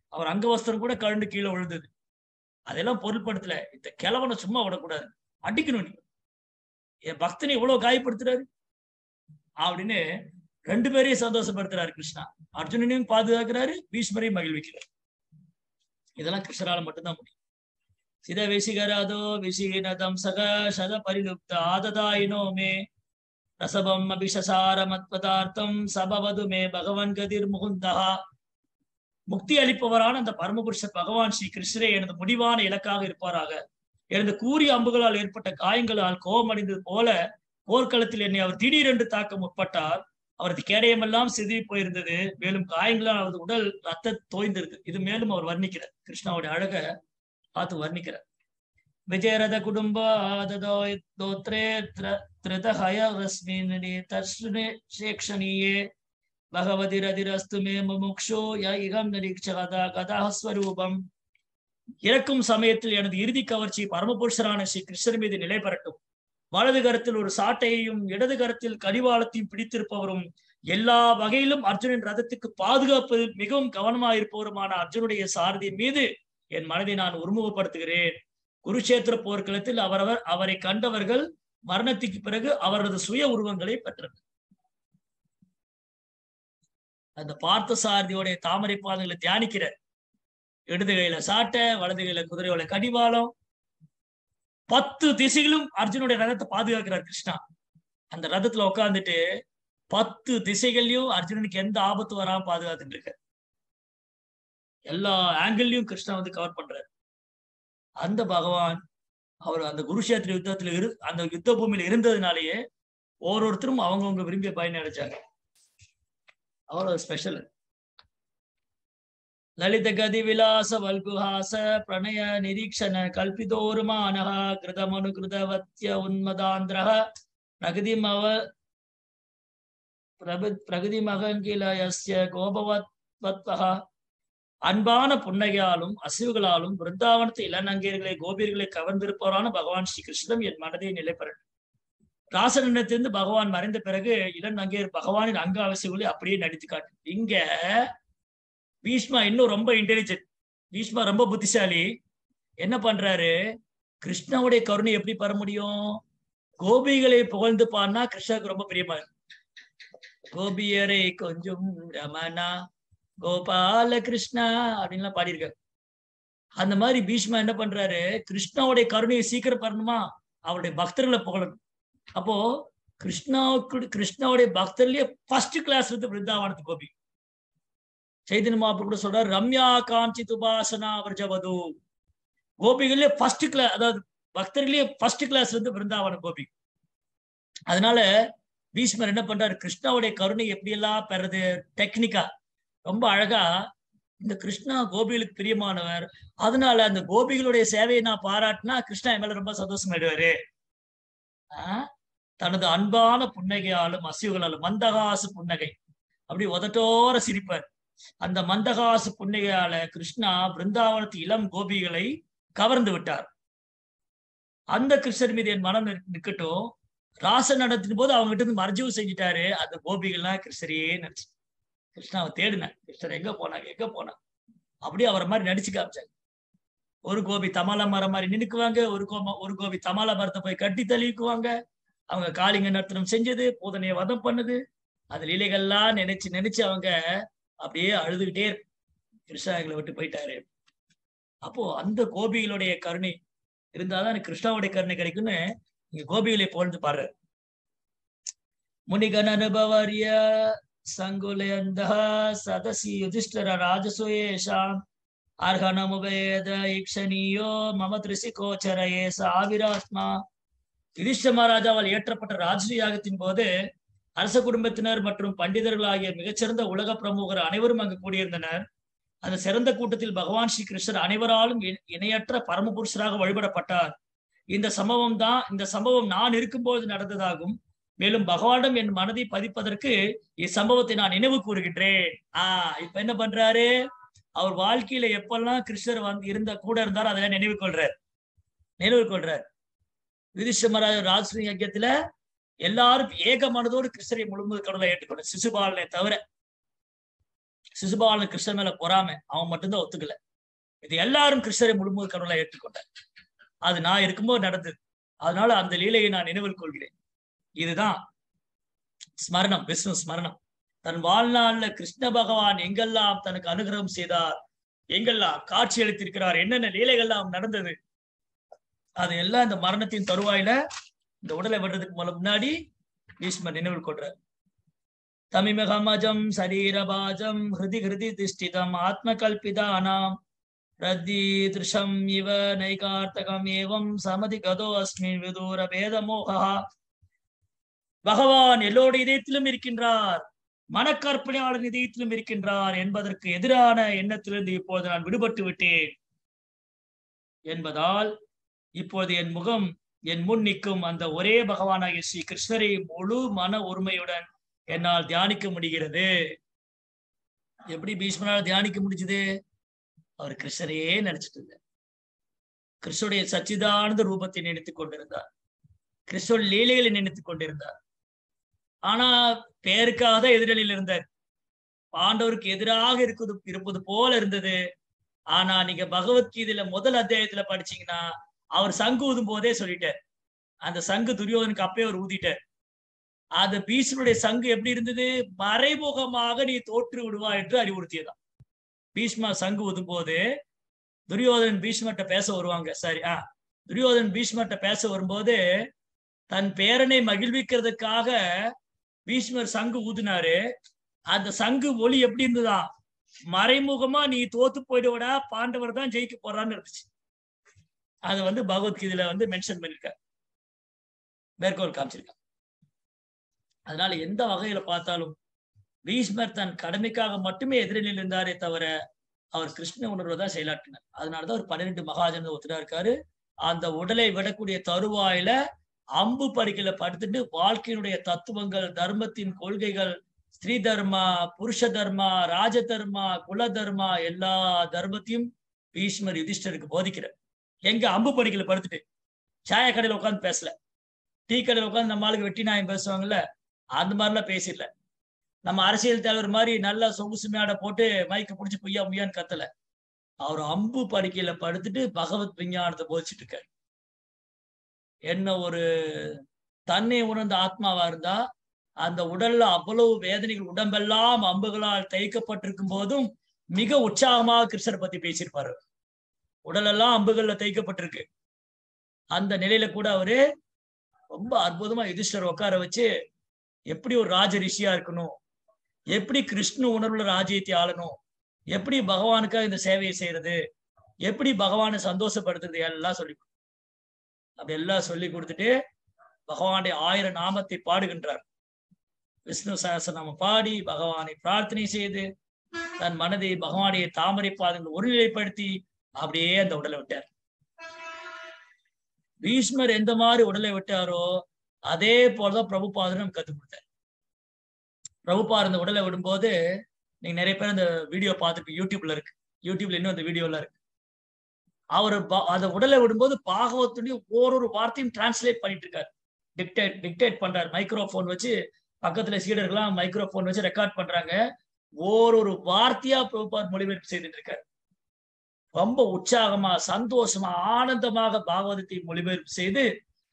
அவர் அங்கவஸ்திரம் கூட கழண்டு கீழே விழுந்தது. அதெல்லாம் பொருட்படுத்தல இந்த கிழவனை சும்மா விடக்கூடாது. அடிக்கணும் நீ. என் பக்தனை இவ்வளவு காயப்படுத்துறாரு? அப்படின்னு ரெண்டு பேரையும் சந்தோஷப்படுத்துறாரு கிருஷ்ணா. அர்ஜுனனையும் பாதுகாக்கிறாரு பீஷ்மரையும் மகிழ்விக்கிறார். இதெல்லாம் கிருஷ்ணரால மட்டும்தான் முடியும். சித விசிகராதோ விசிகினதம் சக சத பரிலுப்த ஆததாயினோ மே ரசபம் அபிஷசார மத்பதார்த்தம் சபவது மே பகவன் கதிர் முகுந்தா. முக்தி அளிப்பவரான அந்த பரமபுருஷ பகவான் ஸ்ரீ கிருஷ்ணரே எனது முடிவான இலக்காக இருப்பாராக. எனது கூறிய அம்புகளால் ஏற்பட்ட காயங்களால் கோபமடைந்தது போல போர்க்களத்தில் என்னை அவர் திடீரென்று தாக்க முற்பட்டார். அவரது கேடயமெல்லாம் சிதறி போயிருந்தது. மேலும் காயங்களால் அவரது உடல் ரத்த தோய்ந்திருக்கு. இது மேலும் அவர் வர்ணிக்கிறார். கிருஷ்ணாவுடைய அழக பார்த்து வர்ணிக்கிறார். விஜயரத குடும்ப தோத்ரே திருதஹய ரஸ்மின் தர்ஷனே சேக்ஷணியே. பகவதிரதிரஸ்து மே முமுக்ஷோ ய இகம் நிரீட்சகதா கதாஸ்வரூபம். இறக்கும் சமயத்தில் எனது இறுதி கவர்ச்சி பரமபுருஷரான ஸ்ரீ கிருஷ்ணர் மீது நிலை பெறட்டும் வலது கரத்தில் ஒரு சாட்டையையும் இடது கரத்தில் கடிவாளத்தையும் பிடித்திருப்பவரும் எல்லா வகையிலும் அர்ஜுனின் ரதத்துக்கு பாதுகாப்பதில் மிகவும் கவனமாயிருப்பவருமான அர்ஜுனுடைய சாரதியின் மீது என் மனதை நான் உருமுகப்படுத்துகிறேன் குருஷேத்திர போர்க்களத்தில் அவரவர் அவரை கண்டவர்கள் மரணத்துக்கு பிறகு அவரது சுய உருவங்களை பெற்றனர். அந்த பார்த்த சாரதியோடைய தாமரை பாதங்களை தியானிக்கிறார். இடது கையில சாட்டை வலது கையில குதிரையோட கடிவாளம். பத்து திசைகளும் அர்ஜுனுடைய ரதத்தை பாதுகாக்கிறார் கிருஷ்ணா. அந்த ரதத்துல உட்காந்துட்டு பத்து திசைகள்லயும் அர்ஜுனனுக்கு எந்த ஆபத்து வராம பாதுகாத்துட்டு இருக்க எல்லா ஆங்கிள்லயும் கிருஷ்ணா வந்து கவர் பண்றாரு. அந்த பகவான் அவர் அந்த குருஷேத்திர யுத்தத்துல இரு அந்த யுத்த பூமியில இருந்ததுனாலேயே ஒவ்வொருத்தரும் அவங்கவுங்க விரும்பிய பயன் அடைச்சாங்க அவ்வளவு ஸ்பெஷல் லலித கதி விலாச வல்குஹாச பிரணய நிரீக்ஷண கல்பிதோருமான கிருதமனு கிருதவத்ய உன்மதாந்திர பிரகதிமவ பிரபு பிரகதிமகங்கிலயஸ்ய கோபவத்வத்வஹ. அன்பான புன்னகையாலும் அசைவுகளாலும் பிருந்தாவனத்து இளநங்கையர்களை கோபியர்களை கவர்ந்திருப்பவரான பகவான் ஸ்ரீ கிருஷ்ணன் என் மனதை நிலை பெறட்டும் ராசனிடத்திலிருந்து பகவான் மறைந்த பிறகு இளநங்கையர் பகவானின் அங்க அவசியங்களை அப்படியே நடித்து காட்டு இங்க பீஷ்மா இன்னும் ரொம்ப இன்டெலிஜென்ட் பீஷ்மா ரொம்ப புத்திசாலி. என்ன பண்றாரு? கிருஷ்ணாவுடைய கருணை எப்படி பெற முடியும்? கோபிகளை புகழ்ந்து பாடினா கிருஷ்ணாவுக்கு ரொம்ப பிரியமா கோபியரை கொஞ்சம் ரமணா கோபால கிருஷ்ணா அப்படின்லாம் பாடியிருக்காரு. அந்த மாதிரி பீஷ்மா என்ன பண்றாரு? கிருஷ்ணாவுடைய கருணையை சீக்கிரம் பெறணுமா? அவருடைய பக்தர்களை புகழணும். அப்போ கிருஷ்ணாவுக்கு கிருஷ்ணாவுடைய பக்தர்லயே ஃபர்ஸ்ட் கிளாஸ் வந்து பிருந்தாவனத்து கோபி சைதன்ய மாப்பு கூட சொல்றாரு ரம்யா காஞ்சி துபாசனா விரஜவது. கோபிகளே ஃபர்ஸ்ட் கிளாஸ் அதாவது பக்தர்களே ஃபர்ஸ்ட் கிளாஸ் வந்து பிருந்தாவன கோபி. அதனால பீஷ்மர் என்ன பண்றாரு கிருஷ்ணாவுடைய கருணை எப்படி எல்லாம் பெறது டெக்னிக்கா ரொம்ப அழகா இந்த கிருஷ்ணா கோபிகளுக்கு பிரியமானவர் அதனால அந்த கோபிகளுடைய சேவையை நான் பாராட்டினா கிருஷ்ணா என் மேல ரொம்ப சந்தோஷமாயிடுவாரு. ஆஹ் தனது அன்பான புன்னகையாலும் அசைவுகளாலும் மந்தகாசு புன்னகை. அப்படி உதட்டோர சிரிப்பார். அந்த மந்தகாசு புன்னகையால கிருஷ்ணா பிருந்தாவனத்து இளம் கோபிகளை கவர்ந்து விட்டார். அந்த கிருஷ்ணர் மீது என் மனம் நிற்கட்டும். நிக்கட்டும் ராசன் நடத்தின போது அவங்க கிட்ட இருந்து மறைஞ்சவும் செஞ்சுட்டாரு. அந்த கோபிகள்லாம் கிருஷ்ணரையே நினைச்சு கிருஷ்ணாவை தேடினேன். கிருஷ்ணர் எங்க போனாங்க எங்க போனாங்க அப்படியே அவரை மாதிரி நடிச்சு காமிச்சாங்க ஒரு கோபி தமால மரம் மாதிரி நின்னுக்குவாங்க. ஒரு கோமா ஒரு கோபி தமாலா மரத்தை போய் கட்டி தள்ளிக்குவாங்க. அவங்க காளிங்க நர்த்தனம் செஞ்சது பூதனையை வதம் பண்ணுது. அது லீலைகள்லாம் நினைச்சு நினைச்சு அவங்க அப்படியே அழுதுகிட்டே கிருஷ்ணா எங்களை விட்டு போயிட்டாரு. அப்போ அந்த கோபிகளுடைய கருணை இருந்தாதான் எனக்கு கிருஷ்ணாவுடைய கருணை கிடைக்கும்னு இங்க கோபிகளை புகழ்ந்து பாரு முனிகன் அனுபவரிய சங்குலயந்த சதசி யுதிஷ்டர ராஜசுயேஷாம் அர்ஹனமுபேத ஈக்ஷணியோ மம திருசிகோச்சர ஏச ஆவிராத்மா. யுதிஷ்ட மகாராஜாவால் ஏற்றப்பட்ட ராஜ்ய யாகத்தின் போது அரச குடும்பத்தினர் மற்றும் பண்டிதர்கள் ஆகிய மிகச்சிறந்த உலக பிரமுகர் அனைவரும் அங்கு கூடியிருந்தனர். அந்த சிறந்த கூட்டத்தில் பகவான் ஸ்ரீ கிருஷ்ணர் அனைவராலும் இணையற்ற பரமபுருஷராக வழிபடப்பட்டார். இந்த சம்பவம் தான் இந்த சம்பவம் நான் இருக்கும்போது நடந்ததாகும். மேலும் பகவானிடம் என் மனதை பதிப்பதற்கு இச்சம்பவத்தை நான் நினைவு கூறுகின்றேன். ஆஹ் இப்ப என்ன பண்றாரு? அவர் வாழ்க்கையில எப்பெல்லாம் கிருஷ்ணர் வந்து இருந்த கூட இருந்தாரோ அதெல்லாம் நினைவு கொள்றார். நினைவு கொள்றார். யுதிஷ்டமராஜ ராஜஸ்ரீ யஜ்யத்துல எல்லாரும் ஏக மனதோடு கிருஷ்ணரை முழுமுது கடவுளை ஏற்றுக்கொண்ட சிசுபாலனை தவிர சிசுபாலன் கிருஷ்ணன் மேல பொறாம அவன் மட்டும்தான் ஒத்துக்கல. இது எல்லாரும் கிருஷ்ணரை முழுமுது கடவுளை ஏற்றுக்கொண்டார் அது நான் இருக்கும்போது நடந்தது. அதனால அந்த லீலையை நான் நினைவில் கொள்கிறேன். இதுதான் ஸ்மரணம் விஷ்ணு ஸ்மரணம். தன் வாழ்நாள்ல கிருஷ்ண பகவான் எங்கெல்லாம் தனக்கு அனுகிரகம் செய்தார் எங்கெல்லாம் காட்சி அளித்திருக்கிறார் என்னென்ன லீலைகள்லாம் நடந்தது அது எல்லாம் இந்த மரணத்தின் தருவாயில இந்த உடலை விடுறதுக்கு முதல்ல முன்னாடி பீஷ்மர் நினைவில் கொள்றார். தமிமகமஜம் சரீரபாஜம் ஹிருதி ஹிருதி திஷ்டிதம் ஆத்ம கல்பிதானாம் ரத்தி திருஷம் இவ நைகார்த்தகம் ஏவம் சமதி கதோ அஸ்மின் விதூர பேதமோகா. பகவான் எல்லோட இதயத்திலும் இருக்கின்றார். மனக்கற்பனையாளர் இதயத்திலும் இருக்கின்றார் என்பதற்கு எதிரான எண்ணத்திலிருந்து இப்போது நான் விடுபட்டு விட்டேன். என்பதால் இப்போது என் முகம் என் முன் நிற்கும் அந்த ஒரே பகவானாகிய ஸ்ரீ கிருஷ்ணரை முழு மன உரிமையுடன் என்னால் தியானிக்க முடிகிறது. எப்படி பீஷ்மனால் தியானிக்க முடிஞ்சது? அவர் கிருஷ்ணரையே நினைச்சிட்டு இருந்தார். கிருஷ்ணனுடைய சச்சிதானந்த ரூபத்தை நினைத்துக் கொண்டிருந்தார். கிருஷ்ணன் லீலைகளை நினைத்துக் கொண்டிருந்தார். ஆனா பேருக்காக தான் எதிரணியில் இருந்தார். பாண்டவருக்கு எதிராக இருக்குது இருப்பது போல இருந்தது. ஆனா நீங்க பகவத்கீதையில முதல் அத்தியாயத்துல படிச்சீங்கன்னா அவர் சங்கு ஊதும் போதே சொல்லிட்டார். அந்த சங்கு துரியோதனுக்கு அப்பயே அவர் ஊதிட்டார். அந்த பீஷ்மனுடைய சங்கு எப்படி இருந்தது? மறைமுகமாக நீ தோற்று விடுவா என்று அறிவுறுத்தியதான் பீஷ்மா சங்கு ஊதும் போது துரியோதனன் பீஷ்மர்கிட்ட பேச வருவாங்க. சரி ஆ துரியோதனன் பீஷ்மட்ட பேச வரும்போது தன் பேரனை மகிழ்விக்கிறதுக்காக பீஷ்மர் சங்கு ஊதினாரு. அந்த சங்கு ஒளி எப்படி இருந்ததா? மறைமுகமா நீ தோத்து போயிடுவடா பாண்டவர் தான் ஜெயிக்க போறான்னு இருந்துச்சு. அது வந்து பகவத்கீதையில வந்து மென்ஷன் பண்ணிருக்காரு. மேற்கோள் காமிச்சிருக்காங்க அதனால எந்த வகையில பார்த்தாலும் பீஷ்மர் தன் கடமைக்காக மட்டுமே எதிரில் இருந்தாரே தவிர அவர் கிருஷ்ண உணர்வை தான் செயலாற்றினார். அதனாலதான் ஒரு பன்னிரெண்டு மகாஜன ஒத்துனா இருக்காரு. அந்த உடலை விடக்கூடிய தருவாயில அம்பு பறிக்கல படுத்துட்டு வாழ்க்கையினுடைய தத்துவங்கள் தர்மத்தின் கொள்கைகள் ஸ்ரீ தர்மா புருஷ தர்மா ராஜ தர்மா குல தர்மா எல்லா தர்மத்தையும் பீஷ்மர் யுதிஷ்டருக்கு போதிக்கிறார். எங்க அம்பு பறிக்கல படுத்துட்டு சாய கடையில உட்காந்து பேசல. டீ கடையில் உட்காந்து நம்ம ஆளுக்கு வெட்டி நாயம் பேசுவாங்கல்ல அந்த மாதிரிலாம் பேசிடல. நம்ம அரசியல் தலைவர் மாதிரி நல்லா சொகுசு மேடை போட்டு மைக்கை பிடிச்சி பொய்யா முய்யான்னு கத்தல. அவர் அம்பு படுக்கையில படுத்துட்டு பகவத் விஞ்ஞானத்தை போதிச்சுட்டு இருக்காரு. என்ன ஒரு தன்னை உணர்ந்த ஆத்மாவா இருந்தா அந்த உடல்ல அவ்வளவு வேதனைகள் உடம்பெல்லாம் அம்புகளால் தைக்கப்பட்டிருக்கும் போதும் மிக உற்சாகமாக கிருஷ்ணரை பத்தி பேசியிருப்பாரு. உடலெல்லாம் அம்புகள்ல தைக்கப்பட்டிருக்கு அந்த நிலையில கூட அவரு ரொம்ப அற்புதமா யுதிஷ்டர் உட்கார வச்சு எப்படி ஒரு ராஜ ரிஷியா இருக்கணும்? எப்படி கிருஷ்ண உணர்வுள்ள ராஜ்யத்தை ஆளணும்? எப்படி பகவானுக்காக இந்த சேவையை செய்யறது? எப்படி பகவானை சந்தோஷப்படுத்துறது? எல்லாம் சொல்லி அப்படி எல்லாம் சொல்லி கொடுத்துட்டு பகவானுடைய ஆயிரம் நாமத்தை பாடுகின்றார். விஷ்ணு சகசநாமம் பாடி பகவானை பிரார்த்தனை செய்து தன் மனதை பகவானுடைய தாமரை பாதங்கள் ஒருநிலைப்படுத்தி அப்படியே அந்த உடலை விட்டார். பீஷ்மர் எந்த மாதிரி உடலை விட்டாரோ அதே போலதான் பிரபுபாதர் நமக்கு கத்துக் கொடுத்தார். பிரபுபார் அந்த உடலை விடும்போது நீங்க நிறைய பேர் அந்த வீடியோ பார்த்துருக்கு யூடியூப்ல இருக்கு. யூடியூப்ல இன்னும் அந்த வீடியோல இருக்கு. அவர் அந்த உடலை விடும்போது பாகவத்துடைய ஒரு வார்த்தையும் டிரான்ஸ்லேட் பண்ணிட்டு இருக்காரு. டிக்டேட் டிக்டேட் பண்றாரு. மைக்ரோஃபோன் வச்சு பக்கத்துல சீடர்கள்லாம் மைக்ரோஃபோன் வச்சு ரெக்கார்ட் பண்றாங்க. ஒரு வார்த்தையா பிரபுபார் மொழிபெயர்ப்பு செய்துட்டு இருக்காரு. ரொம்ப உற்சாகமா சந்தோஷமா ஆனந்தமாக பாகவதத்தை மொழிபெயர்ப்பு செய்து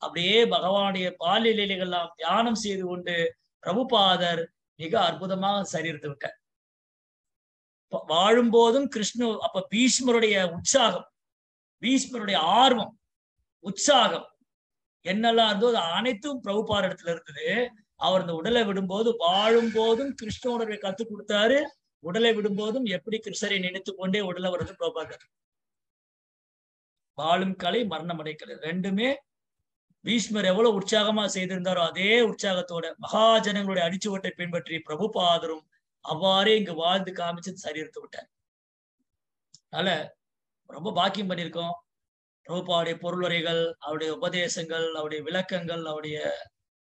அப்படியே பகவானுடைய பாலிய லீலைகள்லாம் தியானம் செய்து கொண்டு பிரபுபாதர் மிக அற்புதமாக சரீரத்தை விட்டார். வாழும்போதும் கிருஷ்ண அப்ப பீஷ்மருடைய உற்சாகம் பீஷ்மருடைய ஆர்வம் உற்சாகம் என்னெல்லாம் இருந்தோ அது அனைத்தும் பிரபுபார் இடத்துல இருந்தது. அவர் இந்த உடலை விடும்போது வாழும் போதும் கிருஷ்ண உணர்வை கத்து கொடுத்தாரு. உடலை விடும்போதும் எப்படி கிருஷ்ணரை நினைத்து கொண்டே உடலை வருது பிரபாகர். வாழும் கலை மரணமடை கலை ரெண்டுமே பீஷ்மர் எவ்வளவு உற்சாகமா செய்திருந்தாரோ அதே உற்சாகத்தோட மகாஜனங்களுடைய அடிச்சுவட்டை பின்பற்றி பிரபுபாதரும் அவ்வாறே இங்கு வாழ்ந்து காமிச்சு சரீரத்தை விட்டார். அதனால ரொம்ப பாக்கியம் பண்ணியிருக்கோம். பிரபுபாவுடைய பொருளுரைகள் அவருடைய உபதேசங்கள் அவருடைய விளக்கங்கள் அவருடைய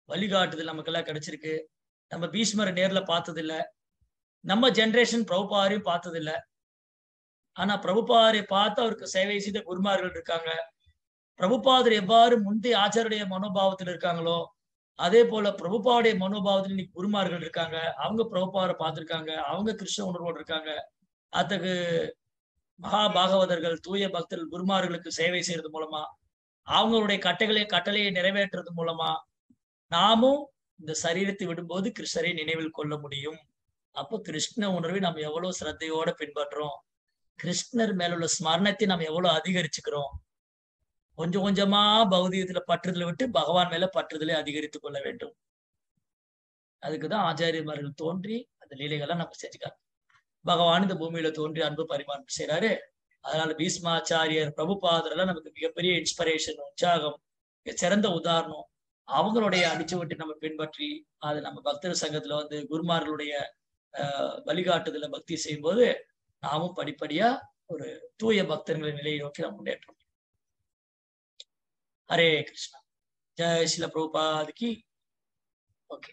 வழிகாட்டுதல் நமக்கு எல்லாம் கிடைச்சிருக்கு. நம்ம பீஷ்மரை நேர்ல பார்த்ததில்ல. நம்ம ஜென்ரேஷன் பிரபுபாரையும் பார்த்ததில்ல. ஆனா பிரபுபாரை பார்த்து அவருக்கு சேவை செய்த குருமார்கள் இருக்காங்க. பிரபுபாதர் எவ்வாறு முந்தைய ஆச்சாருடைய மனோபாவத்தில் இருக்காங்களோ அதே போல பிரபுபாவுடைய மனோபாவத்தில் இன்னைக்கு குருமார்கள் இருக்காங்க. அவங்க பிரபுபாரை பார்த்திருக்காங்க. அவங்க கிருஷ்ண உணர்வோடு இருக்காங்க. அத்தகு மகா பாகவதர்கள் தூய பக்தர்கள் குருமார்களுக்கு சேவை செய்யறது மூலமா அவங்களுடைய கட்டைகளை கட்டளையை நிறைவேற்றுறது மூலமா நாமும் இந்த சரீரத்தை விடும்போது கிருஷ்ணரை நினைவில் கொள்ள முடியும். அப்போ கிருஷ்ண உணர்வை நம்ம எவ்வளவு சிரத்தையோட பின்பற்றுறோம் கிருஷ்ணர் மேல உள்ள ஸ்மரணத்தை நம்ம எவ்வளவு அதிகரிச்சுக்கிறோம்? கொஞ்சம் கொஞ்சமா பௌதிகத்துல பற்றுதலை விட்டு பகவான் மேல பற்றுதலை அதிகரித்துக் கொள்ள வேண்டும். அதுக்குதான் ஆச்சாரியமார்கள் தோன்றி அந்த லீலைகள்லாம் நம்ம செஞ்சுக்காங்க பகவான் இந்த பூமியில தோன்றி அன்பு பரிமாணம் செய்யறாரு அதனால பீஷ்மாச்சாரியர் பிரபுபாதர் எல்லாம் நமக்கு மிகப்பெரிய இன்ஸ்பிரேஷன் உற்சாகம் சிறந்த உதாரணம். அவங்களுடைய அடிச்சு விட்டு நம்ம பின்பற்றி அது நம்ம பக்தர் சங்கத்துல வந்து குருமார்களுடைய வழிகாட்டுதல பக்தி செய்யும்போது நாமும் படிப்படியா ஒரு தூய பக்தர்களின் நிலையை நோக்கி நாம் முன்னேற்றோம் ஹரே கிருஷ்ணா. ஜெய் சில பிரபுபாதிக்கு ஓகே.